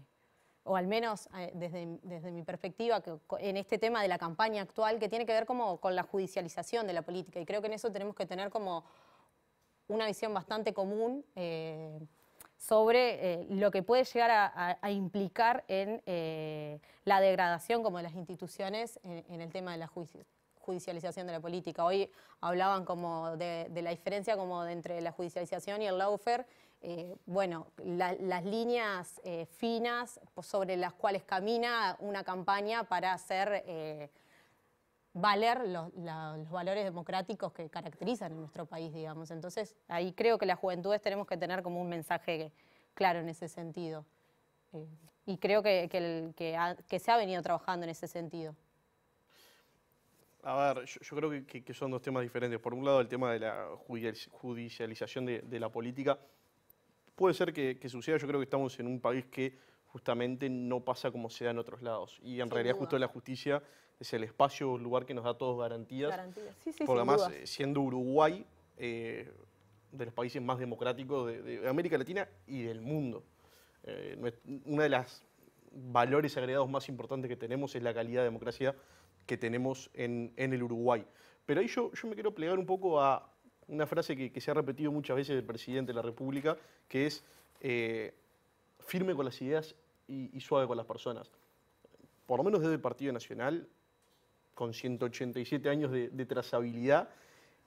o al menos eh, desde, mi perspectiva, en este tema de la campaña actual, que tiene que ver como con la judicialización de la política. Y creo que en eso tenemos que tener como una visión bastante común eh, sobre eh, lo que puede llegar a, implicar en la degradación como de las instituciones en, el tema de la judicialización de la política. Hoy hablaban como de, la diferencia como entre la judicialización y el lawfare. Eh, bueno, las líneas eh, finas sobre las cuales camina una campaña para hacer eh, valer los, valores democráticos que caracterizan a nuestro país, digamos. Entonces, ahí creo que las juventudes tenemos que tener como un mensaje claro en ese sentido. y creo que, que, se ha venido trabajando en ese sentido. A ver, yo, creo que, son dos temas diferentes. Por un lado, el tema de la judicialización de la política Puede ser que, suceda, yo creo que estamos en un país que justamente no pasa como se da en otros lados. Y en realidad justo la justicia es el espacio, el lugar que nos da a todos garantías. Garantías, sí, sí, Porque además, eh, siendo Uruguay eh, de los países más democráticos de, América Latina y del mundo. Eh, una de las valores agregados más importantes que tenemos es la calidad de democracia que tenemos en, el Uruguay. Pero ahí yo, yo me quiero plegar un poco a, una frase que, se ha repetido muchas veces del presidente de la República, que es eh, firme con las ideas y, suave con las personas. Por lo menos desde el Partido Nacional, con 187 años de, trazabilidad,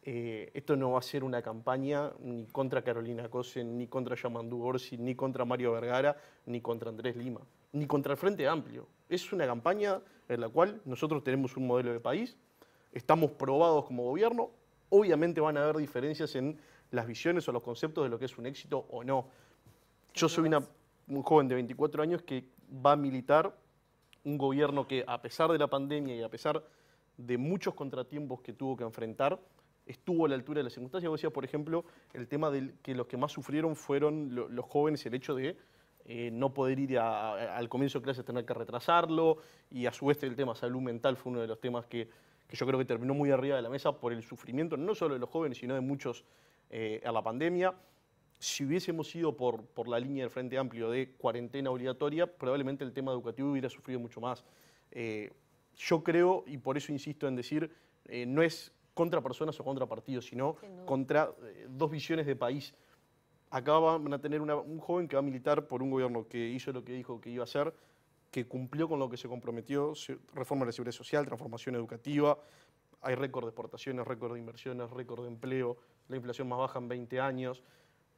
eh, esto no va a ser una campaña ni contra Carolina Cosen, ni contra Yamandu Orsi, ni contra Mario Vergara, ni contra Andrés Lima, ni contra el Frente Amplio. Es una campaña en la cual nosotros tenemos un modelo de país, estamos probados como gobierno, obviamente van a haber diferencias en las visiones o los conceptos de lo que es un éxito o no. Yo soy un joven de 24 años que va a militar un gobierno que a pesar de la pandemia y a pesar de muchos contratiempos que tuvo que enfrentar, estuvo a la altura de las circunstancias. Vos decías, por ejemplo, el tema de que los que más sufrieron fueron los jóvenes, el hecho de eh, no poder ir al comienzo de clases, tener que retrasarlo, y a su vez el tema salud mental fue uno de los temas que que yo creo que terminó muy arriba de la mesa por el sufrimiento no solo de los jóvenes, sino de muchos eh, a la pandemia. Si hubiésemos ido por, por la línea del Frente Amplio de cuarentena obligatoria, probablemente el tema educativo hubiera sufrido mucho más. Eh, yo creo, y por eso insisto en decir, eh, no es contra personas o contra partidos, sino contra dos visiones de país. Acá van a tener un joven que va a militar por un gobierno que hizo lo que dijo que iba a hacer, que cumplió con lo que se comprometió, reforma de la seguridad social, transformación educativa, hay récord de exportaciones, récord de inversiones, récord de empleo, la inflación más baja en 20 años.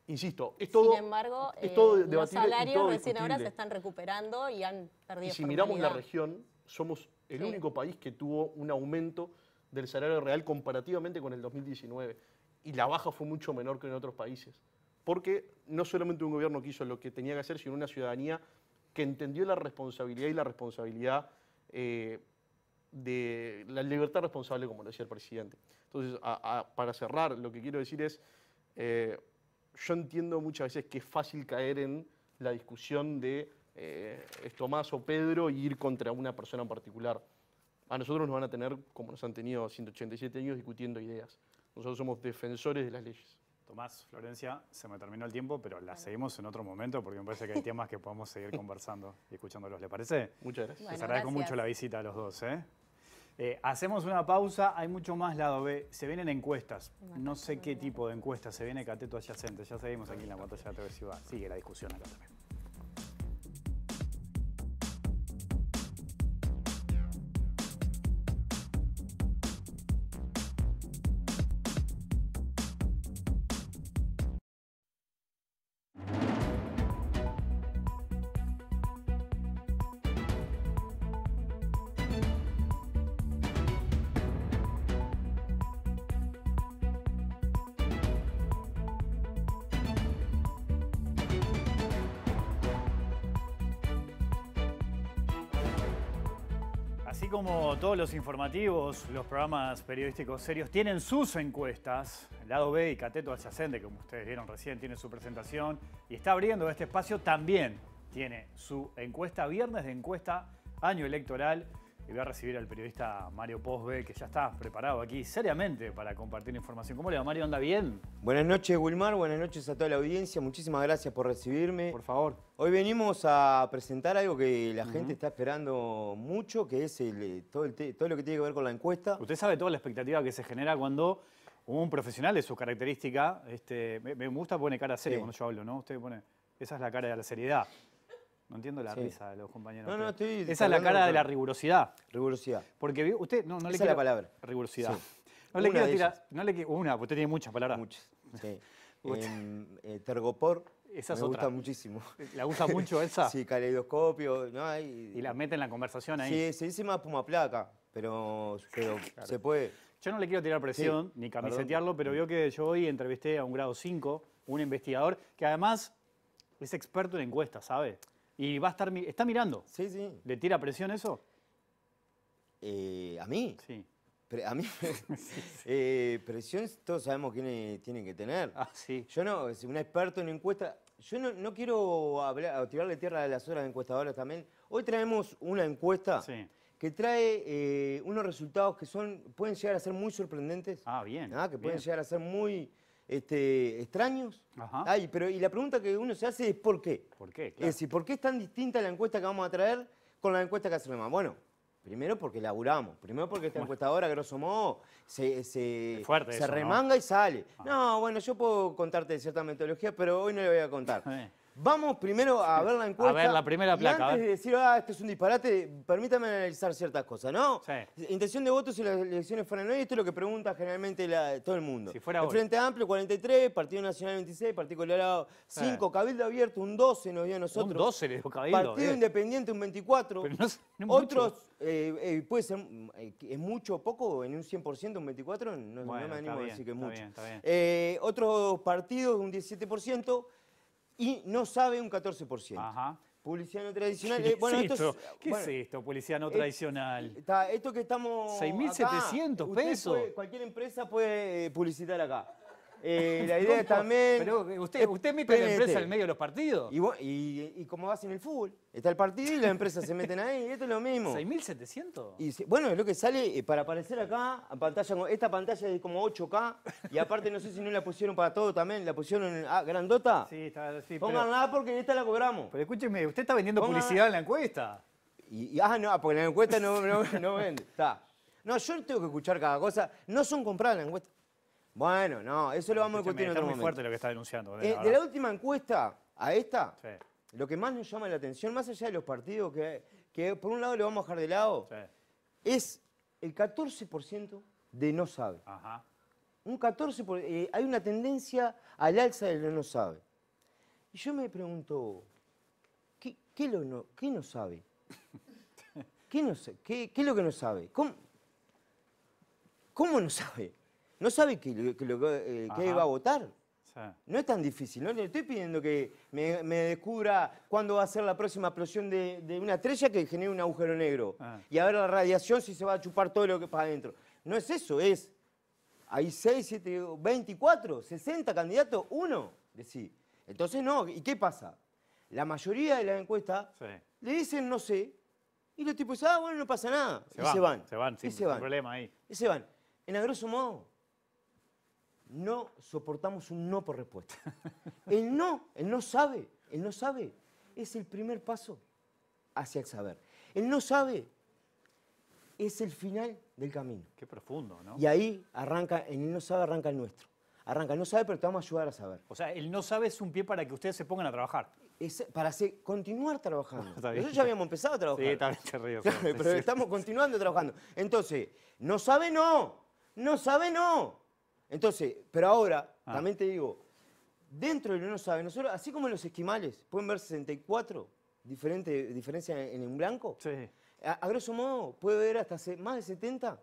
Insisto, es todo. Sin embargo, eh, los salarios recién ahora se están recuperando y han perdido. Y si miramos la región, somos el único país que tuvo un aumento del salario real comparativamente con el 2019. Y la baja fue mucho menor que en otros países. Porque no solamente un gobierno que hizo lo que tenía que hacer, sino una ciudadanía que entendió la responsabilidad y la responsabilidad eh, de la libertad responsable, como lo decía el presidente. Entonces, para cerrar, lo que quiero decir es, eh, yo entiendo muchas veces que es fácil caer en la discusión de eh, Tomás o Pedro y ir contra una persona en particular. A nosotros nos van a tener, como nos han tenido 187 años, discutiendo ideas. Nosotros somos defensores de las leyes. Tomás, Florencia, se me terminó el tiempo, pero la seguimos en otro momento porque me parece que hay temas que podemos seguir conversando y escuchándolos. ¿Le parece? Muchas gracias. Les agradezco mucho la visita a los dos. ¿eh? ¿eh? hacemos una pausa, hay mucho más lado B. Se vienen encuestas. No sé qué tipo de encuestas. Se viene Cateto adyacente. Ya seguimos aquí en la pantalla de TV Ciudad. Sigue la discusión acá también. Los informativos, los programas periodísticos serios tienen sus encuestas. El lado B y Cateto Adyacente, como ustedes vieron recién, tiene su presentación y está abriendo este espacio también. Tiene su encuesta, viernes de encuesta, año electoral y voy a recibir al periodista Mario Posbe, que ya está preparado aquí seriamente para compartir información. ¿Cómo le va, Mario? ¿Anda bien? Buenas noches, Wilmar. Buenas noches a toda la audiencia. Muchísimas gracias por recibirme. Por favor. Hoy venimos a presentar algo que la gente está esperando mucho, que es el, todo, todo lo que tiene que ver con la encuesta. Usted sabe toda la expectativa que se genera cuando un profesional de su característica, este, me, gusta poner cara seria cuando yo hablo, ¿no? Usted pone, esa es la cara de la seriedad. No entiendo la risa de los compañeros. No, no, estoy Esa es la cara de la rigurosidad. Rigurosidad. Porque usted no, no le Esa es la palabra. Rigurosidad. No le Una quiero de tirar. ellas. No le quiero- una, porque usted tiene muchas palabras. Muchas. Sí. Em, eh, tergopor. Esa es me otra. gusta muchísimo. ¿La usa mucho esa? Sí, caleidoscopio. ¿no? Hay- Y la mete en la conversación ahí. Sí, se dice más puma placa, pero, pero se puede. Yo no le quiero tirar presión Sí, ni perdón. camisetearlo, pero veo que yo hoy entrevisté a un grado 5, un investigador que además es experto en encuestas, ¿sabe? Y va a estar, está mirando. Sí, sí. ¿Le tira presión eso? Eh, ¿A mí? Sí. Pre- a mí, eh, presión todos sabemos quiénes tienen que tener. Ah, sí. Yo no, un experto en encuesta, yo no, no quiero hablar, tirarle tierra a las horas encuestadoras también. Hoy traemos una encuesta Sí. que trae eh, unos resultados que son, pueden llegar a ser muy sorprendentes. Ah, bien. ¿ah? que pueden llegar a ser muy este, extraños. Ajá. Ay, pero, y la pregunta que uno se hace es ¿por qué? ¿Por qué? Es Claro. decir, ¿por qué es tan distinta la encuesta que vamos a traer con la encuesta que hace más? Bueno, primero porque laburamos, primero porque esta encuestadora, grosso modo, se, se, Es fuerte se eso, ¿no? remanga y sale. No, bueno, yo puedo contarte de cierta metodología, pero hoy no le voy a contar. Vamos primero a ver la encuesta. ver la primera y placa, a antes de decir, ah, esto es un disparate, permítame analizar ciertas cosas, ¿no? Sí. Intención de votos si las elecciones fueran hoy, esto es lo que pregunta generalmente la- todo el mundo. Si fuera el hoy. Frente Amplio, 43, Partido Nacional, 26, Partido Colorado, 5, Cabildo Abierto, un 12 nos dio a nosotros. Un 12 le dio Cabildo, Partido eh. Independiente, un 24. Pero no es- no Otros, eh, eh, puede ser, eh, ¿es mucho o poco? ¿En un 100%, un 24%? No, no me animo a decir que es está mucho. bien, está bien. Otros partidos, un 17%, y no sabe un 14%. Ajá. Publicidad no tradicional. ¿Qué eh, bueno, es esto esto? es, ¿Qué bueno, es esto? Policía no eh, tradicional. Está, esto que estamos. 6.700 acá, usted pesos. puede- cualquier empresa puede eh, publicitar acá. Eh, la idea también. Pero eh, usted, usted mete a la empresa en el medio de los partidos. Y, vos- y, y como vas en el fútbol, está el partido y las empresas se meten ahí, esto es lo mismo. ¿6.700? Y bueno, es lo que sale eh, para aparecer acá, a pantalla, esta pantalla es de como 8K, y aparte no sé si no la pusieron para todo también, la pusieron en ah, grandota. Sí, está, sí, pero, Pónganla porque esta la cobramos. pero escúcheme, usted está vendiendo publicidad en la encuesta. Y, y- ah, no, porque la encuesta no, no, no vende. Está. No, yo tengo que escuchar cada cosa. No son compradas las encuestas. Bueno, no, eso lo vamos a discutir en otro muy momento. fuerte lo que está denunciando. Eh, la de la última encuesta a esta, Sí, lo que más nos llama la atención, más allá de los partidos, que, que por un lado le vamos a dejar de lado, sí. es el 14% de no sabe. Ajá. Un 14%, por- eh, hay una tendencia al alza del no sabe. Y yo me pregunto, ¿qué, qué lo no, qué no sabe? ¿Qué, no, qué, qué es lo que no sabe? ¿Cómo, cómo no sabe? ¿No sabe que, lo eh, que va a votar? sí. No es tan difícil, no le estoy pidiendo que me, me descubra cuándo va a ser la próxima explosión de, de una estrella que genere un agujero negro. Ah. Y a ver la radiación si se va a chupar todo lo que para adentro. No es eso, es. Hay 6, 7, 24, 60 candidatos, uno. Decí. Entonces no, ¿y qué pasa? La mayoría de las encuestas Sí. le dicen no sé, y los tipos dicen, ah, bueno, no pasa nada. Se y van, se van. se van, y se sin van. problema ahí. Y se van. En a grosso modo, no soportamos un no por respuesta. El no, el no sabe, el no sabe, es el primer paso hacia el saber. El no sabe es el final del camino. Qué profundo, ¿no? Y ahí arranca, en el no sabe arranca el nuestro. Arranca, el no sabe, pero te vamos a ayudar a saber. O sea, el no sabe es un pie para que ustedes se pongan a trabajar. Es para hacer- continuar trabajando. Nosotros ya habíamos empezado a trabajar. Sí, también te río. Claro, pero estamos continuando trabajando. Entonces, no sabe no, no sabe no. Entonces, pero ahora, Ah. también te digo, dentro de lo no sabe, nosotros, así como los esquimales, pueden ver 64 diferentes diferencias en un blanco, Sí. a, a grosso modo puede ver hasta se- más de 70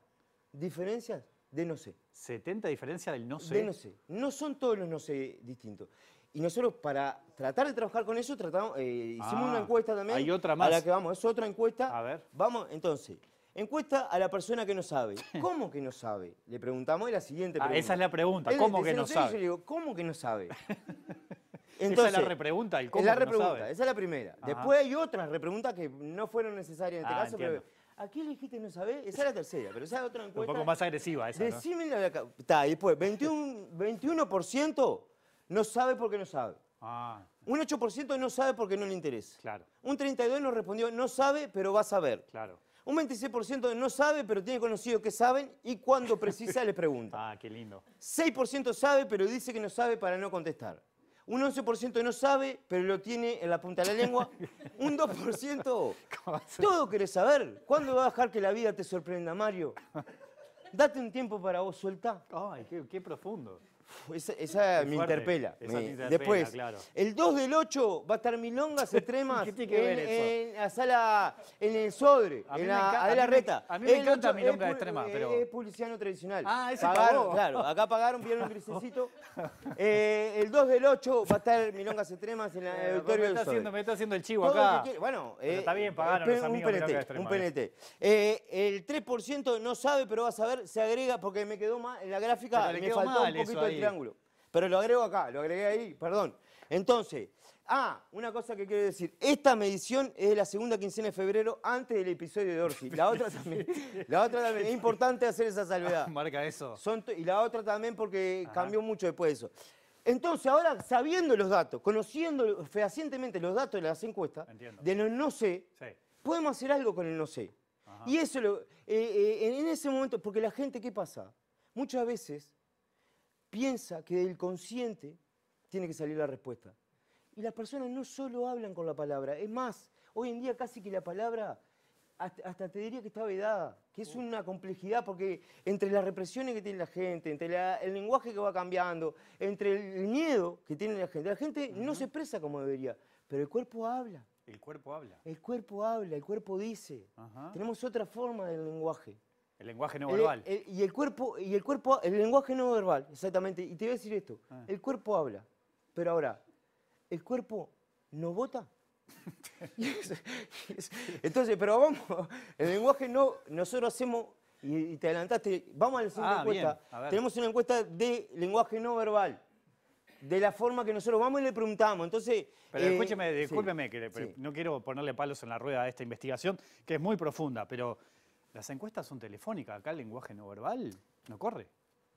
diferencias de no sé. 70 diferencia del no sé. De no sé. No son todos los no sé distintos. Y nosotros para tratar de trabajar con eso, tratamos, eh, hicimos Ah, una encuesta también. hay otra A más. la que vamos, es otra encuesta. A ver. Vamos, entonces, encuesta a la persona que no sabe. ¿Cómo que no sabe? Le preguntamos y la siguiente Ah, pregunta. esa es la pregunta, Él ¿cómo que no y Yo sabe? le digo, ¿cómo que no sabe? esa es la repregunta, el cómo es la que no sabe. esa es la primera. Ajá. Después hay otras repreguntas que no fueron necesarias en este Ah, caso, pero entiendo. ¿a qué dijiste no sabe? Esa es la tercera, pero esa es otra Un encuesta. poco más agresiva esa, ¿no? Decime la acá. Está, y después, 21, 21% no sabe porque no sabe. Ah, Un 8% no sabe porque no le interesa. claro, Un 32% nos respondió no sabe, pero va a saber. claro. Un 26% no sabe, pero tiene conocido que saben y cuando precisa le pregunta. Ah, qué lindo. 6% sabe, pero dice que no sabe para no contestar. Un 11% no sabe, pero lo tiene en la punta de la lengua. Un 2%. Todo querés saber. ¿Cuándo va a dejar que la vida te sorprenda, Mario? Date un tiempo para vos, suelta. Ay, qué profundo. Esa, me interpela. después, el 2 del 8 va a estar Milonga Setremas en, en, la sala, en el Sodre, en la Adela Reta. A mí me encanta Milonga Extrema, pero... Es publicidad tradicional. Ah, ese pagaron, Claro, acá pagaron, vieron un grisecito. Eh, el 2 del 8 va a estar Milonga Setremas en el eh, auditorio del Sodre. me está haciendo el chivo acá. bueno, eh, está bien, pagaron los amigos un PNT, un PNT. el 3% no sabe, pero va a saber, se agrega, porque me quedó mal en la gráfica, me faltó un poquito triángulo. Pero lo agrego acá, lo agregué ahí, perdón. Entonces, ah, una cosa que quiero decir. Esta medición es de la segunda quincena de febrero, antes del episodio de Orsi. La otra también. la otra también. Es importante hacer esa salvedad. Marca eso. y la otra también porque cambió mucho después de eso. Entonces, ahora, sabiendo los datos, conociendo fehacientemente los datos de las encuestas, de los no sé, podemos hacer algo con el no sé. Y eso, lo, eh, eh, en ese momento, porque la gente, ¿qué pasa? Muchas veces piensa que del consciente tiene que salir la respuesta. Y las personas no solo hablan con la palabra, es más, hoy en día casi que la palabra hasta, te diría que está vedada, que es una complejidad porque entre las represiones que tiene la gente, entre el lenguaje que va cambiando, entre el miedo que tiene la gente, la gente no se expresa como debería, pero el cuerpo habla. El cuerpo habla. El cuerpo habla, el cuerpo dice. Tenemos otra forma del lenguaje. El lenguaje no verbal. y el cuerpo, y el cuerpo, el lenguaje no verbal, exactamente. Y te voy a decir esto, ah. el cuerpo habla, pero ahora, ¿el cuerpo no vota? Entonces, pero vamos, el lenguaje no, nosotros hacemos, y, te adelantaste, vamos a la siguiente ah, encuesta. Tenemos una encuesta de lenguaje no verbal. De la forma que nosotros vamos y le preguntamos. Entonces. Pero escúcheme, discúlpeme, que no quiero ponerle palos en la rueda a esta investigación, que es muy profunda, pero las encuestas son telefónicas, acá el lenguaje no verbal no corre.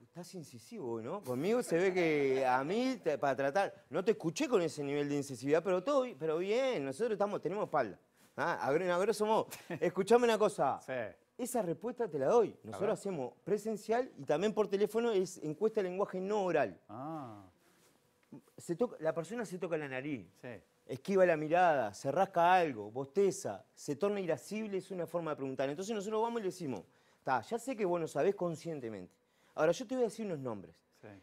Estás incisivo, ¿no? Conmigo se ve que a mí, para tratar, no te escuché con ese nivel de incisividad, pero todo, pero bien, nosotros estamos, tenemos espalda. ¿ah? En grosso modo. Escuchame una cosa. Sí. Esa respuesta te la doy. Nosotros hacemos presencial y también por teléfono es encuesta de lenguaje no oral. Ah. Se toca, la persona se toca la nariz. Sí esquiva la mirada, se rasca algo, bosteza, se torna irascible, es una forma de preguntar. Entonces nosotros vamos y le decimos, está, ya sé que vos no sabés conscientemente. Ahora yo te voy a decir unos nombres.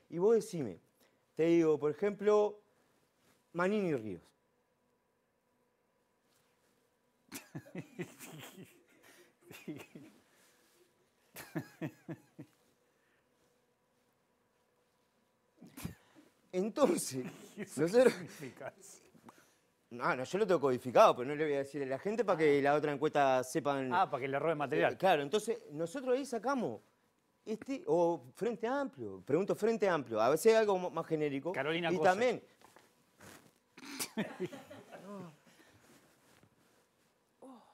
Y vos decime, te digo, por ejemplo, Manini Ríos. Entonces, nosotros, no, no, yo lo tengo codificado, pero no le voy a decir a la gente para que la otra encuesta sepan. Ah, para que le roben material. Eh, claro, entonces nosotros ahí sacamos este, o Frente Amplio, pregunto Frente Amplio, a veces algo más genérico. Carolina Y también.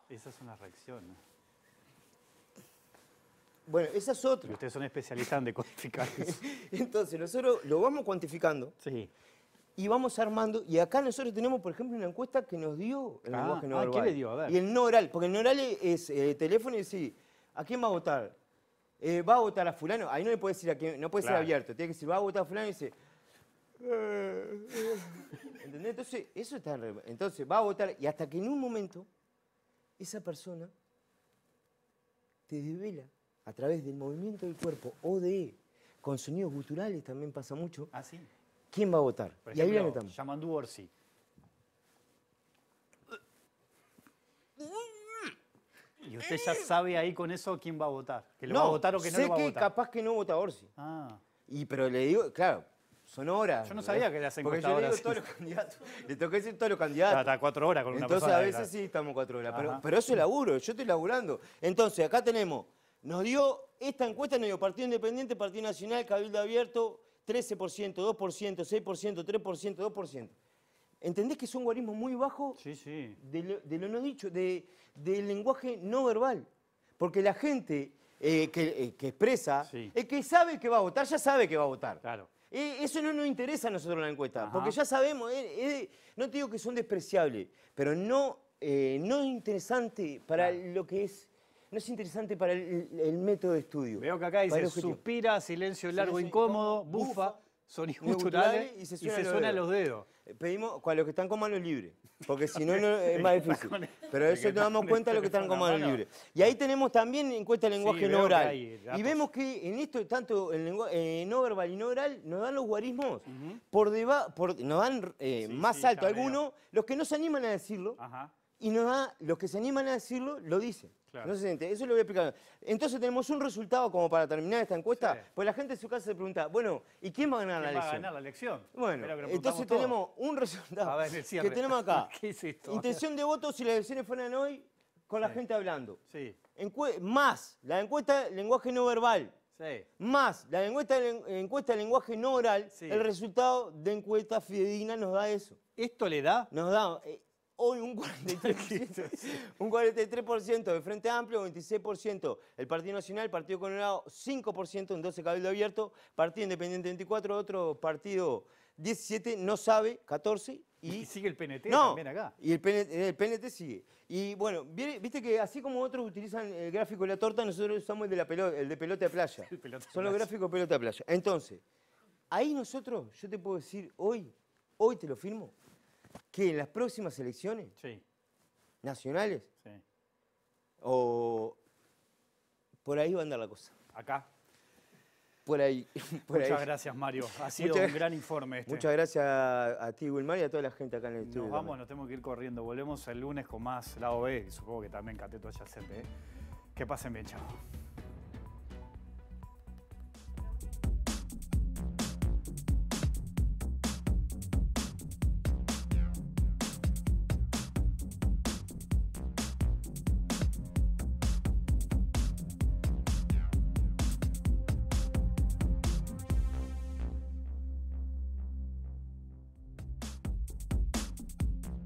Esa es una reacción. Bueno, esa es otra. Ustedes son especialistas en decodificar Entonces, nosotros lo vamos cuantificando. Sí y vamos armando. Y acá nosotros tenemos, por ejemplo, una encuesta que nos dio el ah, lenguaje no verbal. ¿qué le dio? A ver. Y el no oral, porque el no oral es eh, teléfono y decir, ¿a quién va a votar? Eh, ¿Va a votar a fulano? Ahí no le puede decir a quién, no puede ser abierto. Tiene que decir, ¿va a votar a fulano? Y dice... ¿Entendés? Entonces, eso está en Entonces, va a votar y hasta que en un momento esa persona te devela a través del movimiento del cuerpo o de con sonidos guturales también pasa mucho. Ah, sí quién va a votar. y ahí viene también. Yamandú Orsi. Y usted ya sabe ahí con eso quién va a votar. Que lo va a votar o que no lo va a votar. Sé que capaz que no vota Orsi. Ah. Y, pero le digo, claro, son horas. Yo no sabía que las encuestadoras... Porque yo le digo todos los candidatos. Le toqué decir todos los candidatos. Hasta cuatro horas con una Entonces, a veces sí estamos cuatro horas. Pero, pero, eso es laburo, yo estoy laburando. Entonces, acá tenemos, nos dio, esta encuesta nos dio Partido Independiente, Partido Nacional, Cabildo Abierto, 13%, 2%, 6%, 3%, 2%. ¿Entendés que es un guarismo muy bajo sí, sí. De, lo, no dicho, de, del lenguaje no verbal? Porque la gente eh, eh, que, expresa, el que sabe que va a votar, ya sabe que va a votar. Claro. Eh, eso no nos interesa a nosotros en la encuesta, porque ya sabemos, no te digo que son despreciables, pero no, no es interesante para lo que es no es interesante para el, método de estudio. Veo que acá dice suspira, silencio largo, incómodo, bufa, sonidos guturales y se suena, los, dedos. Eh, pedimos a los que están con manos libres, porque si no, es más difícil. Pero eso nos damos cuenta de los que están con manos libres. Y ahí tenemos también encuesta de lenguaje no oral. Y vemos que en esto, tanto en eh, no verbal y no oral, nos dan los guarismos por debajo, nos dan eh, más alto algunos, los que no se animan a decirlo. Y nos da, los que se animan a decirlo, lo dicen. No se siente, eso lo voy a explicar. Entonces tenemos un resultado como para terminar esta encuesta, pues la gente en su casa se pregunta, bueno, ¿y quién va a ganar la elección? va a ganar la elección? Bueno, entonces tenemos un resultado que tenemos acá. Intención de voto si las elecciones fueran hoy, con la gente hablando. Sí. más la encuesta de lenguaje no verbal. Sí. Más la encuesta, encuesta de lenguaje no oral, el resultado de encuesta fidedigna nos da eso. ¿Esto le da? Nos da... Eh, hoy un 43%, un 43% de Frente Amplio, 26% el Partido Nacional, Partido Colorado 5% en 12 Cabildo Abierto, Partido Independiente 24, otro partido 17, no sabe, 14 y, sigue el PNT también acá. Y el PNT, sigue. Y bueno, viste que así como otros utilizan el gráfico de la torta, nosotros usamos el de, la pelota, el de pelota de playa. Son los gráficos de pelota de playa. Entonces, ahí nosotros, yo te puedo decir, hoy, hoy te lo firmo, que en las próximas elecciones nacionales o por ahí va a andar la cosa. Acá. Por ahí. muchas gracias, Mario. Ha sido un gran informe este. Muchas gracias a, ti, Wilmar, y a toda la gente acá en el estudio. Nos vamos, nos tenemos que ir corriendo. Volvemos el lunes con más lado B, supongo que también Cateto adyacente. ¿eh? Que pasen bien, chao.